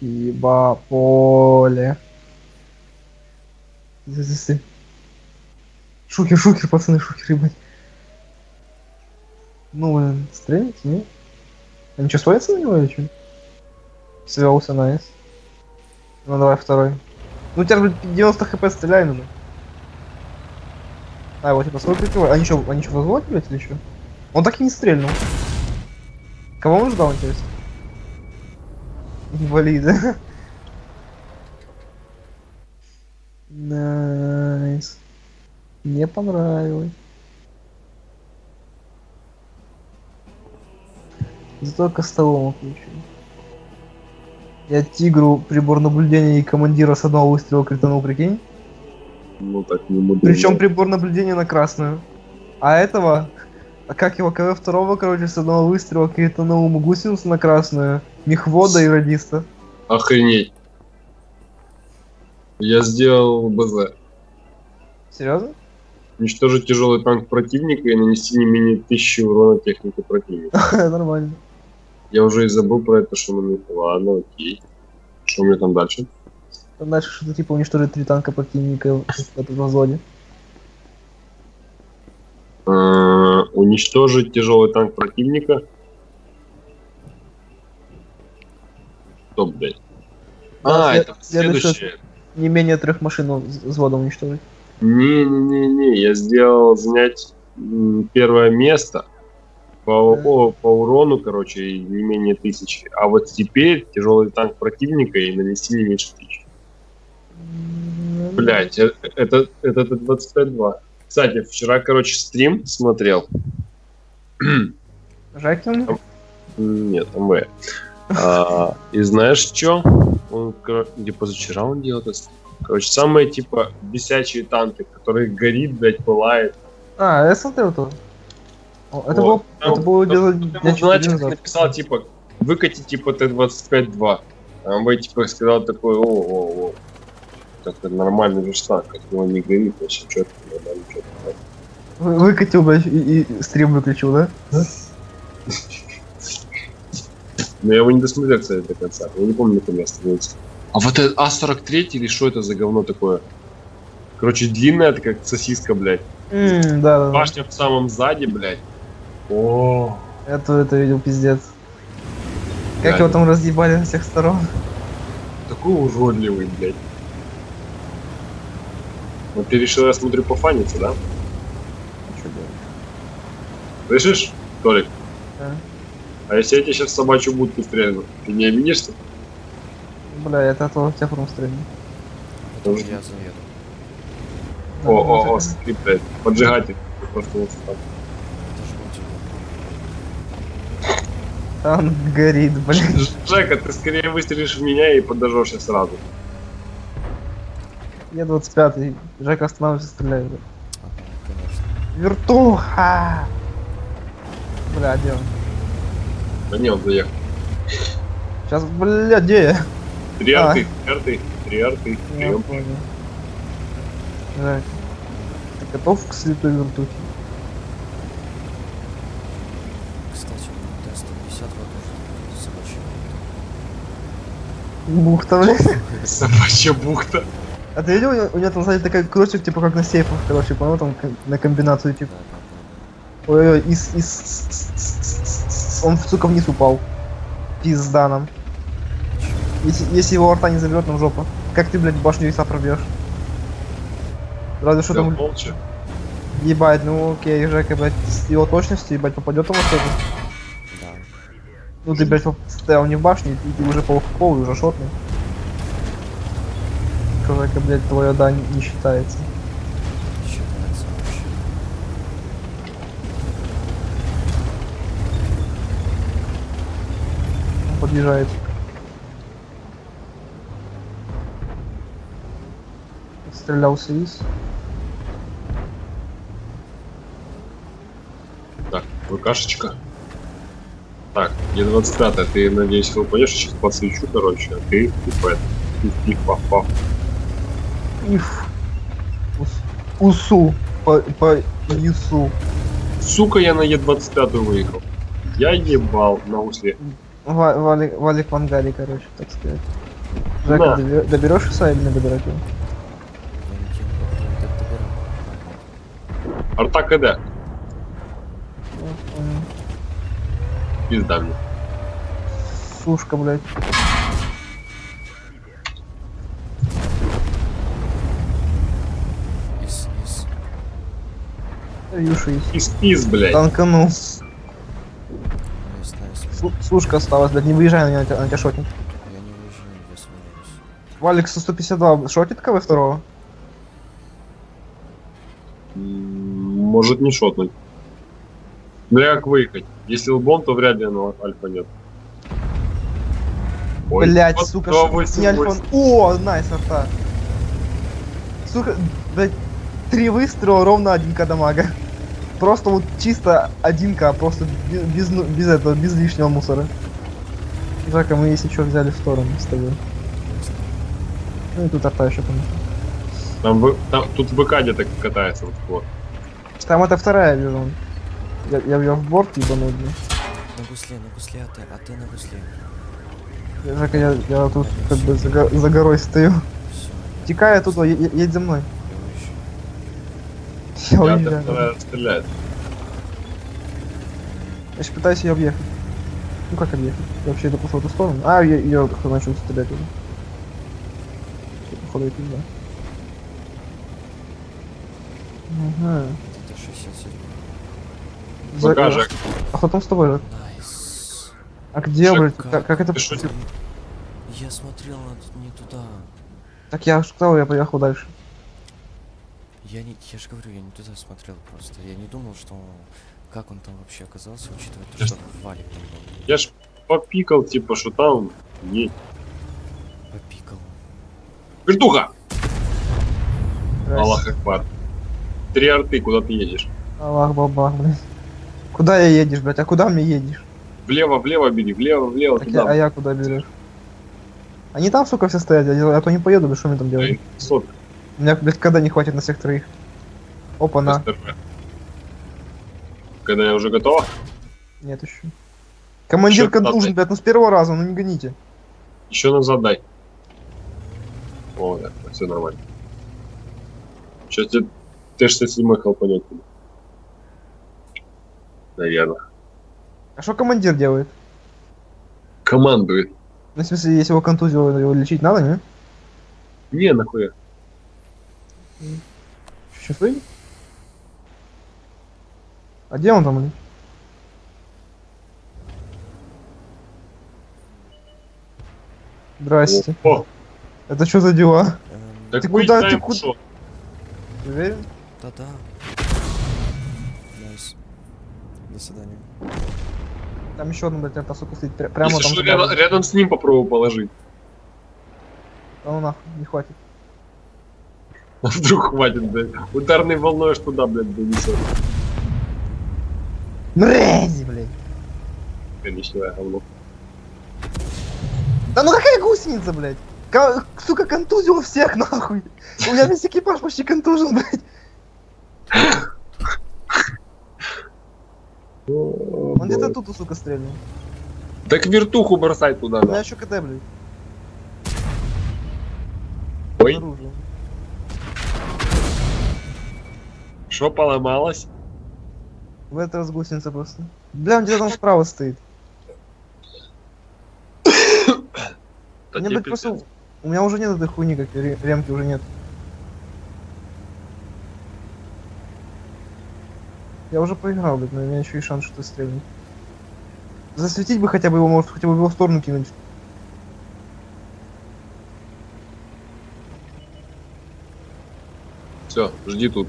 Speaker 1: Еба поле. Шукер, шукер, пацаны, шукер, ебать. Ну, блин, стрелять, не? Они что, сводятся на него или что? Свелся, найс. Ну давай второй. Ну у тебя, блин, 90 хп стреляй, ну. А, вот типа свой прикрывай. Они что, они что, возводят, блядь, или что? Он так и не стрельнул. Кого он ждал, интересно? Инвалида. *laughs* Nice. Мне понравилось. Зато костолом включил. Я тигру прибор наблюдения и командира с одного выстрела кританул, прикинь?
Speaker 2: Ну так не мудрено.
Speaker 1: Причем прибор наблюдения на красную. А этого, а как его, КВ второго, короче, с одного выстрела кританул ему гусеницу на красную, мехвода и радиста.
Speaker 2: Охренеть. Я сделал БЗ.
Speaker 1: Серьезно?
Speaker 2: Уничтожить тяжелый танк противника и нанести не менее тысячи урона технике противника. *laughs*
Speaker 1: Нормально.
Speaker 2: Я уже и забыл про это, что мы... Ладно, окей. Что у меня там дальше?
Speaker 1: Там дальше что-то типа уничтожить три танка противника в этом взводе.
Speaker 2: Э, Уничтожить тяжелый танк противника. Что, блядь? А,
Speaker 1: след-
Speaker 2: это
Speaker 1: следующее-. Не менее трех машин взводом уничтожить.
Speaker 2: Не-не-не-не, я сделал занять первое место по,
Speaker 1: Да.
Speaker 2: о, по урону, короче, не менее тысячи. А вот теперь тяжелый танк противника и нанести не меньше тысячи. Блять, это, это, это 25-2. Кстати, вчера, короче, стрим смотрел. *clears throat*
Speaker 1: Жакин?
Speaker 2: Нет, МВ. А, и знаешь что? Он, где позавчера он делал это. Короче, самые, типа, бесячие танки, которые горит, блядь, пылает.
Speaker 1: А, я смотрел то. Это
Speaker 2: Вот.
Speaker 1: было, это было дело
Speaker 2: Там,
Speaker 1: дня четыре назад.
Speaker 2: написал, типа, выкати, типа, Т-25-2. А МВ, типа, сказал такой, о, о, о. Так, это нормальный же так, как его не горит, вообще, что-то нормально.
Speaker 1: Вы- Выкатил, блядь, и, и стрим выключил, да?
Speaker 2: Но я его не досмотрел, кстати, до конца. Я не помню, на каком я остановился. А вот это А43 или что это за говно такое? Короче, длинная, это как сосиска, блядь.
Speaker 1: Да, да, да.
Speaker 2: Башня в самом сзади, блядь. О,
Speaker 1: тоже это видел, пиздец. Как
Speaker 2: Реально.
Speaker 1: его там разъебали со всех сторон.
Speaker 2: такой уродливый, блядь. Вот ты решил, я смотрю, пофаниться, да?
Speaker 1: Чё делать?
Speaker 2: Слышишь, Толик?
Speaker 1: Да.
Speaker 2: А если я тебе сейчас собачью будку стрельну, ты не обидишься?
Speaker 1: Бля, это от того тебя потом стрельну.
Speaker 3: Потом
Speaker 2: Тоже.
Speaker 3: я заеду.
Speaker 2: О, о, о,
Speaker 1: да.
Speaker 2: смотри, блядь, поджигатель. Просто вот так.
Speaker 1: Танк горит, блин.
Speaker 2: Жека, ты скорее выстрелишь в меня и подожжешься сразу.
Speaker 1: Я 25-й. Жека останавливается, стреляет. Вертуха! Бля, где он?
Speaker 2: Да не, он заехал.
Speaker 1: Сейчас, бля, где я?
Speaker 2: Три
Speaker 1: А.
Speaker 2: арты, три арты, три арты, прием.
Speaker 1: понял. Жек, ты готов к слитой вертухе?
Speaker 3: Кстати, Т-150 вот собачий.
Speaker 1: Бухта, блядь.
Speaker 2: Собачья бухта.
Speaker 1: А ты видел, у него- там сзади такая кружочек, типа как на сейфах, короче, понял, там на комбинацию, типа. Ой-ой, и, с- и с- он, сука, вниз упал. Пизда нам. Если, если его арта не заберет, нам жопа. Как ты, блядь, башню веса пробьешь? Разве что там...
Speaker 2: молча.
Speaker 1: Ебать, ну окей, Жека, блядь, с его точностью, ебать, попадет ему что-то. Ну ты, блядь, стоял не в башне, и ты уже пол, и уже шотный. Жека, блядь, твоя да не считается.
Speaker 3: Считается вообще.
Speaker 1: Он подъезжает. Стрелялся из.
Speaker 2: Так, ВКшечка. Так, Е25, ты, надеюсь, выпадешь, сейчас подсвечу, короче, а ты, типа, это, тих пах пах
Speaker 1: Иф. Ус- Усу. По, по Юсу.
Speaker 2: Сука, я на Е25 выехал. Я ебал на усле.
Speaker 1: Ва- Валик, Валик Вангари, короче, так сказать. Жека,
Speaker 2: На.
Speaker 1: добе- доберешь Иса или не добирать его?
Speaker 2: Арта КД.
Speaker 1: Ну, понял.
Speaker 2: Пизда мне.
Speaker 1: Сушка, блядь.
Speaker 3: Из, из.
Speaker 1: Юша.
Speaker 2: Из пиз, блядь.
Speaker 1: Танканул. Сушка осталась, блядь, не выезжай на него, на тебя- на тебя шотник.
Speaker 3: Я не выезжаю, я свалюсь.
Speaker 1: Валик 152 шотит КВ второго?
Speaker 2: Может не шотнуть. Ну я как выехать? Если лбом, то вряд ли, но альфа нет. Ой,
Speaker 1: Блять,
Speaker 2: вот
Speaker 1: сука,
Speaker 2: два
Speaker 1: ш-
Speaker 2: восемь
Speaker 1: не альфон.
Speaker 2: восемь.
Speaker 1: О, найс, арта. Сука, блять, три выстрела ровно один дамага. Просто вот чисто один к, просто без, без, ну- без этого, без лишнего мусора. Жака, мы если что взяли в сторону с тобой. Ну и тут арта еще конечно.
Speaker 2: Там, вы- там- тут ВК где-то катается вот вот.
Speaker 1: Там это вторая вижу. Я, я ее в борт ебанул, блин.
Speaker 3: На гусле, на гусле, а ты, а ты на гусле.
Speaker 1: Жака, я, я тут как бы за, го- за горой стою.
Speaker 3: Все,
Speaker 1: Текай оттуда, едь за мной.
Speaker 3: я уезжаю.
Speaker 1: Я
Speaker 2: стреляет.
Speaker 1: Я сейчас пытаюсь ее объехать. Ну как объехать? Я вообще иду пошел в эту сторону. А, я ее начал стрелять уже. Всё, Походу, я пизда. Ага.
Speaker 3: Это 67.
Speaker 1: За-
Speaker 2: ВК, Жек.
Speaker 1: А кто там с тобой? Жек?
Speaker 3: Nice.
Speaker 1: А где,
Speaker 2: Жек,
Speaker 1: блядь?
Speaker 3: как?
Speaker 1: Как, это...
Speaker 2: Шо,
Speaker 3: Я смотрел на- не туда.
Speaker 1: Так я ж сказал, я поехал дальше.
Speaker 3: Я не, я же говорю, я не туда смотрел просто. Я не думал, что как он там вообще оказался, учитывая то,
Speaker 2: Я
Speaker 3: что валик там был.
Speaker 2: Я ж попикал, типа, что там есть.
Speaker 3: Попикал.
Speaker 2: Вертуха! Аллах Акбар. Три арты, куда ты едешь?
Speaker 1: Аллах бабах, блядь. Куда я едешь, блядь? А куда мне едешь?
Speaker 2: Влево, влево бери, влево, влево,
Speaker 1: Так я-
Speaker 2: туда.
Speaker 1: а я куда берешь? Они там, сука, все стоят, я, я то не поеду, блядь, что мне там делать?
Speaker 2: Сот,
Speaker 1: У меня, блядь, когда не хватит на всех троих. Опа, на.
Speaker 2: Когда я уже готова?
Speaker 1: Нет еще. Командир
Speaker 2: Чё ты
Speaker 1: контужен,
Speaker 2: назад?
Speaker 1: блядь, ну с первого раза, ну не гоните.
Speaker 2: Еще назад дай. О, да, все нормально. Сейчас тебе Т-67 хелпанет. Наверное.
Speaker 1: А что командир делает?
Speaker 2: Командует.
Speaker 1: Ну, в смысле, если его контузило, его лечить надо, не?
Speaker 2: Не, нахуя.
Speaker 1: Счастливый? А где он там? Здрасте.
Speaker 2: О,
Speaker 1: Это что за дела?
Speaker 3: Эм,
Speaker 2: так
Speaker 1: Ты куда- ты куда-? Уверен?
Speaker 3: Да-да. До свидания.
Speaker 1: Там еще одна, блядь, эта сука стоит пря- прямо
Speaker 2: Если
Speaker 1: там.
Speaker 2: что, рядом, рядом с ним попробую положить.
Speaker 1: Да ну нахуй, не хватит.
Speaker 2: А вдруг хватит, блядь. Ударной волной аж туда, блядь, донесет.
Speaker 1: Мразь, блядь.
Speaker 2: Коричневое говно.
Speaker 1: Да ну какая гусеница, блядь? Ка- сука, контузил всех, нахуй. У меня весь экипаж почти контужен, блядь. *laughs* Он где-то тут, сука, стрельнул.
Speaker 2: Так вертуху бросай туда,
Speaker 1: У меня
Speaker 2: да.
Speaker 1: еще КТ, блядь.
Speaker 2: Ой, что поломалось?
Speaker 1: В этот раз гусеница просто. Бля, он где-то там справа стоит. *coughs* Мне, блядь, просто... У меня уже нет этой хуйни, как ре- ремки уже нет. Я уже проиграл, блядь, но у меня еще есть шанс что-то стрельнуть. Засветить бы хотя бы его, может, хотя бы в его сторону кинуть.
Speaker 2: Все, жди тут.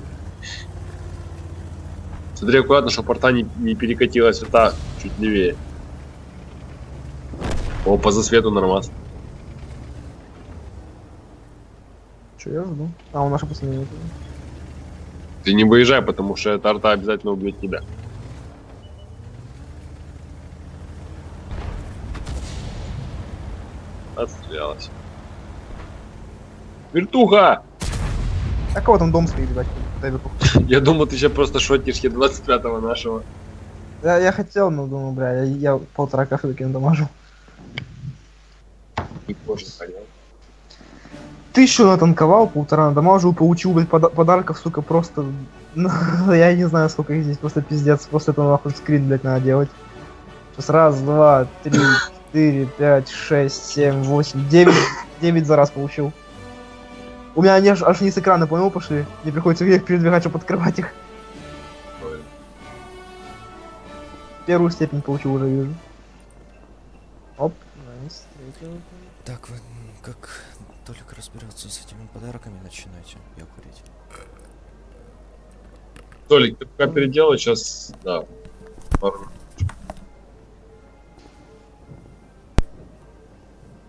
Speaker 2: Смотри аккуратно, чтобы порта не, не перекатилась вот так, чуть левее. О, по засвету нормас.
Speaker 1: Че, я жду. А, он наши нет.
Speaker 2: Ты не выезжай, потому что эта арта обязательно убьет тебя. Отстрелялась. Вертуха!
Speaker 1: А кого там дом стоит, выкуп. *laughs*
Speaker 2: Я думал, ты сейчас просто шотнешь Е25 нашего.
Speaker 1: Я, я хотел, но думаю, бля, я, я полтора кафе дамажу.
Speaker 2: И позже понял.
Speaker 1: Тысячу натанковал, полтора надамажу, получил, блядь, пода- подарков, сука, просто... Ну, *laughs* я не знаю, сколько их здесь, просто пиздец. Просто это нахуй скрин, блядь, надо делать. Сейчас раз, два, три, *laughs* четыре, пять, шесть, семь, восемь, девять, девять за раз получил. У меня они аж, аж не с экрана, понял, пошли. Мне приходится их передвигать, чтобы открывать их. Первую степень получил уже, вижу. Оп, найс, третью.
Speaker 3: Так, как разберется с этими подарками, начинайте. Я курить.
Speaker 2: Толик, ты пока переделай, сейчас, да, пару.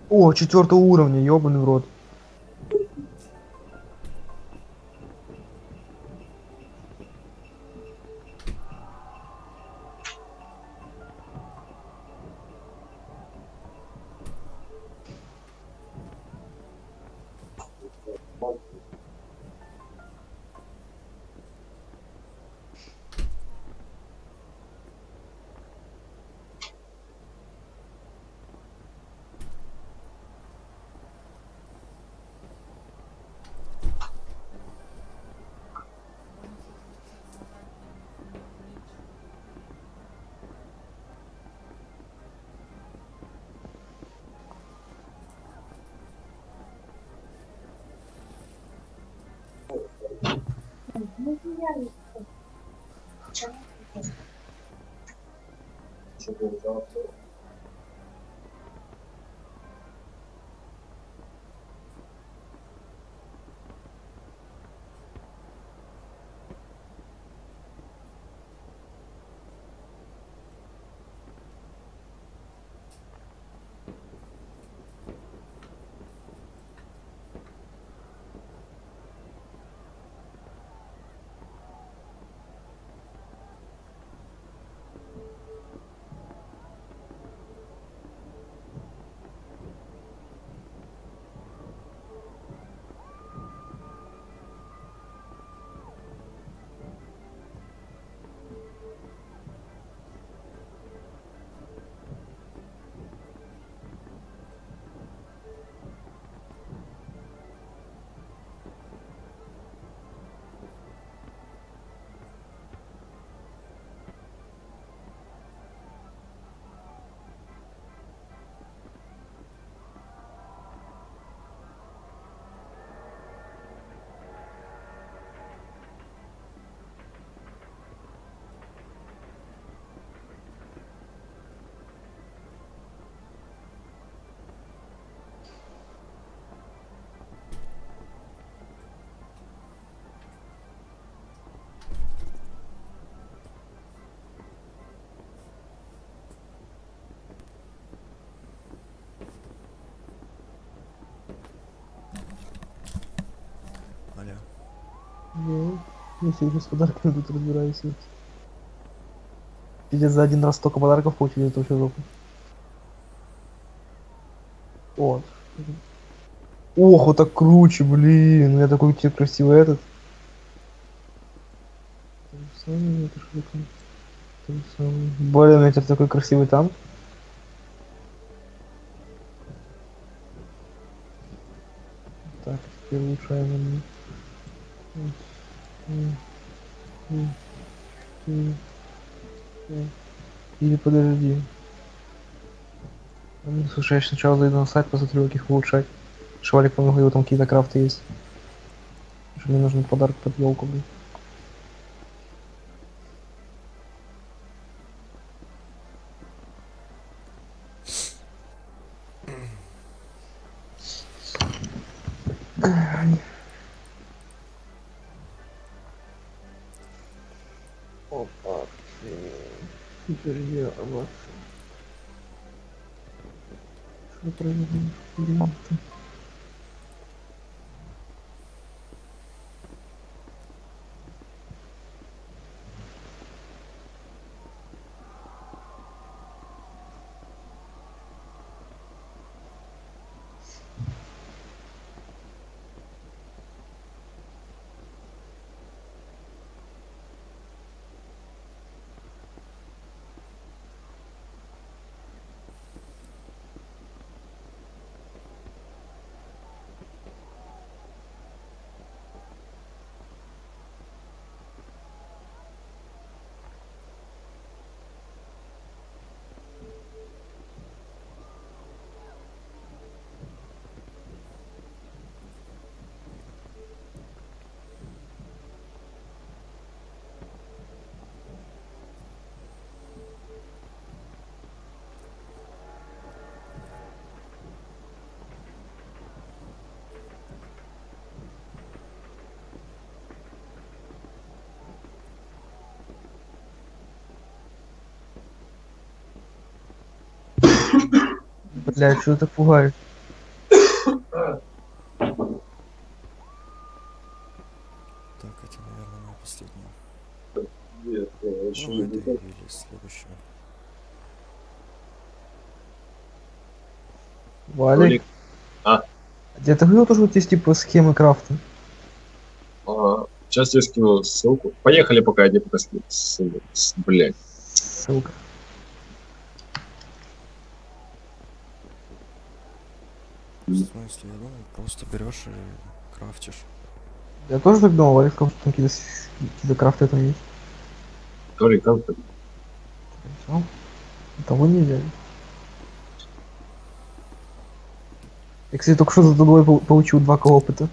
Speaker 1: О, четвертого уровня, ебаный в рот. Ну, я сегодня с подарками тут разбираюсь. Пиздец, за один раз столько подарков получили, это вообще жопа. Вот. Ох, вот так круче, блин. У меня такой тебе красивый этот. Блин, у меня теперь такой красивый танк. Так, теперь улучшаем. Или подожди. Ну, Слушай, я сначала зайду на сайт, посмотрю, как их улучшать. Швалик, по-моему, его там какие-то крафты есть. Что мне нужен подарок под елку, блин. Что произошло? Блядь, что это пугает?
Speaker 3: Так, эти, наверное, мои последние.
Speaker 2: Нет, я еще
Speaker 3: Ну,
Speaker 2: не
Speaker 3: это или следующее.
Speaker 1: Валик,
Speaker 2: А?
Speaker 1: где ты говорил, тоже вот есть типа схемы крафта?
Speaker 2: А, сейчас я скину ссылку. Поехали, пока я не пока скину ссылку. Блядь.
Speaker 1: Ссылка.
Speaker 3: В смысле, я думал, просто берешь и крафтишь.
Speaker 1: Я тоже так думал, Валик там какие-то какие-то крафты там есть.
Speaker 2: Толик, там ты?
Speaker 1: Всё. Того нельзя. Я, кстати, только что за пол- получил 2 к опыта.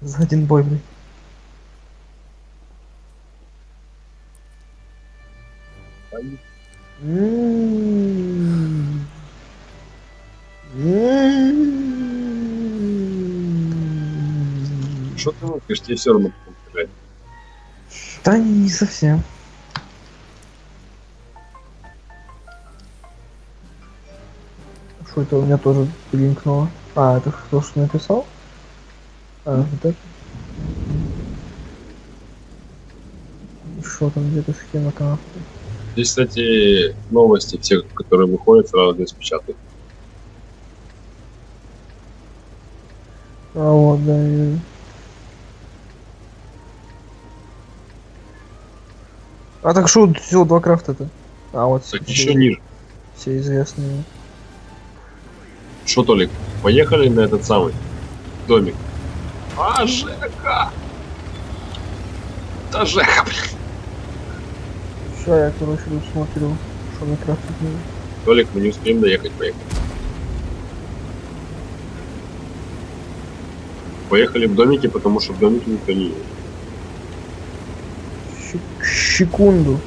Speaker 1: За один бой, блин.
Speaker 2: Что ты? Тебе все равно потом стрелять.
Speaker 1: Да не совсем. Что это у меня тоже линкнуло? А, это кто что написал? А, вот это. Что там где-то схема крафта?
Speaker 2: Здесь, кстати, новости, все, которые выходят, сразу здесь печатают.
Speaker 1: А вот, да, вижу. А так что всего два крафта-то? А вот
Speaker 2: Так,
Speaker 1: все,
Speaker 2: еще ниже.
Speaker 1: все известные.
Speaker 2: Что, Толик, поехали на этот самый домик? А, Жека! Да, Жека, блядь.
Speaker 1: Сейчас я, короче, тут смотрю, что на крафте было.
Speaker 2: Толик, мы не успеем доехать, поехали. Поехали в домике, потому что в домике никто не едет.
Speaker 1: Секунду.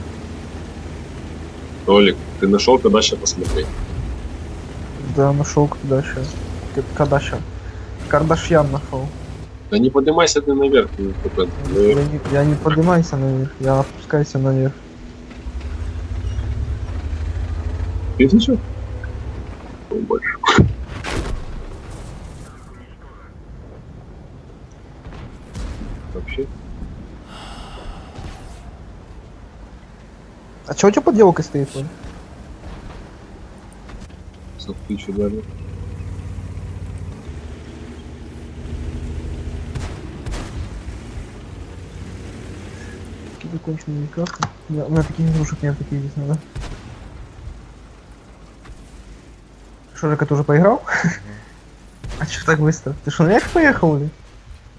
Speaker 2: Толик, ты нашел, когда сейчас посмотреть?
Speaker 1: Да, нашел Кардашьян. К- Кардашьян. Кардашьян нашел.
Speaker 2: Да не поднимайся ты наверх, ты только
Speaker 1: Я
Speaker 2: наверх.
Speaker 1: не, я не поднимайся наверх, я опускаюсь наверх.
Speaker 2: Ты слышал? Ну, Больше. Вообще?
Speaker 1: А чё у тебя под елкой стоит? Вань?
Speaker 2: Сколько ты еще даже?
Speaker 1: Какие конченые. У меня, у меня таких игрушек нет, такие здесь надо. Жека, ты уже поиграл? *laughs* А чё так быстро? Ты что, наверх поехал или?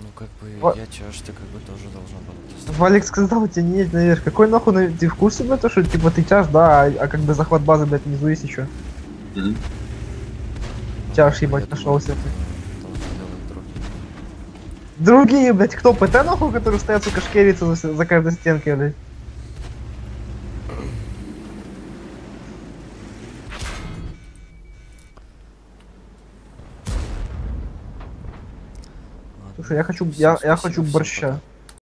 Speaker 3: Ну, как бы,
Speaker 1: Во-
Speaker 3: я чаш, ты как бы тоже должен был.
Speaker 1: Валик сказал, у тебя не есть наверх. Какой нахуй на- ты в курсе, блядь, то, что типа ты тяж, да, а, а как бы захват базы, блядь, внизу есть еще.
Speaker 2: Мгм.
Speaker 1: Тяж,
Speaker 3: Ну,
Speaker 1: ебать,
Speaker 3: я
Speaker 1: нашелся
Speaker 3: другие.
Speaker 1: Блядь, кто ПТ нахуй, которые стоят, сука, шкерятся за, за каждой стенкой, блядь. Я хочу, я, я хочу борща.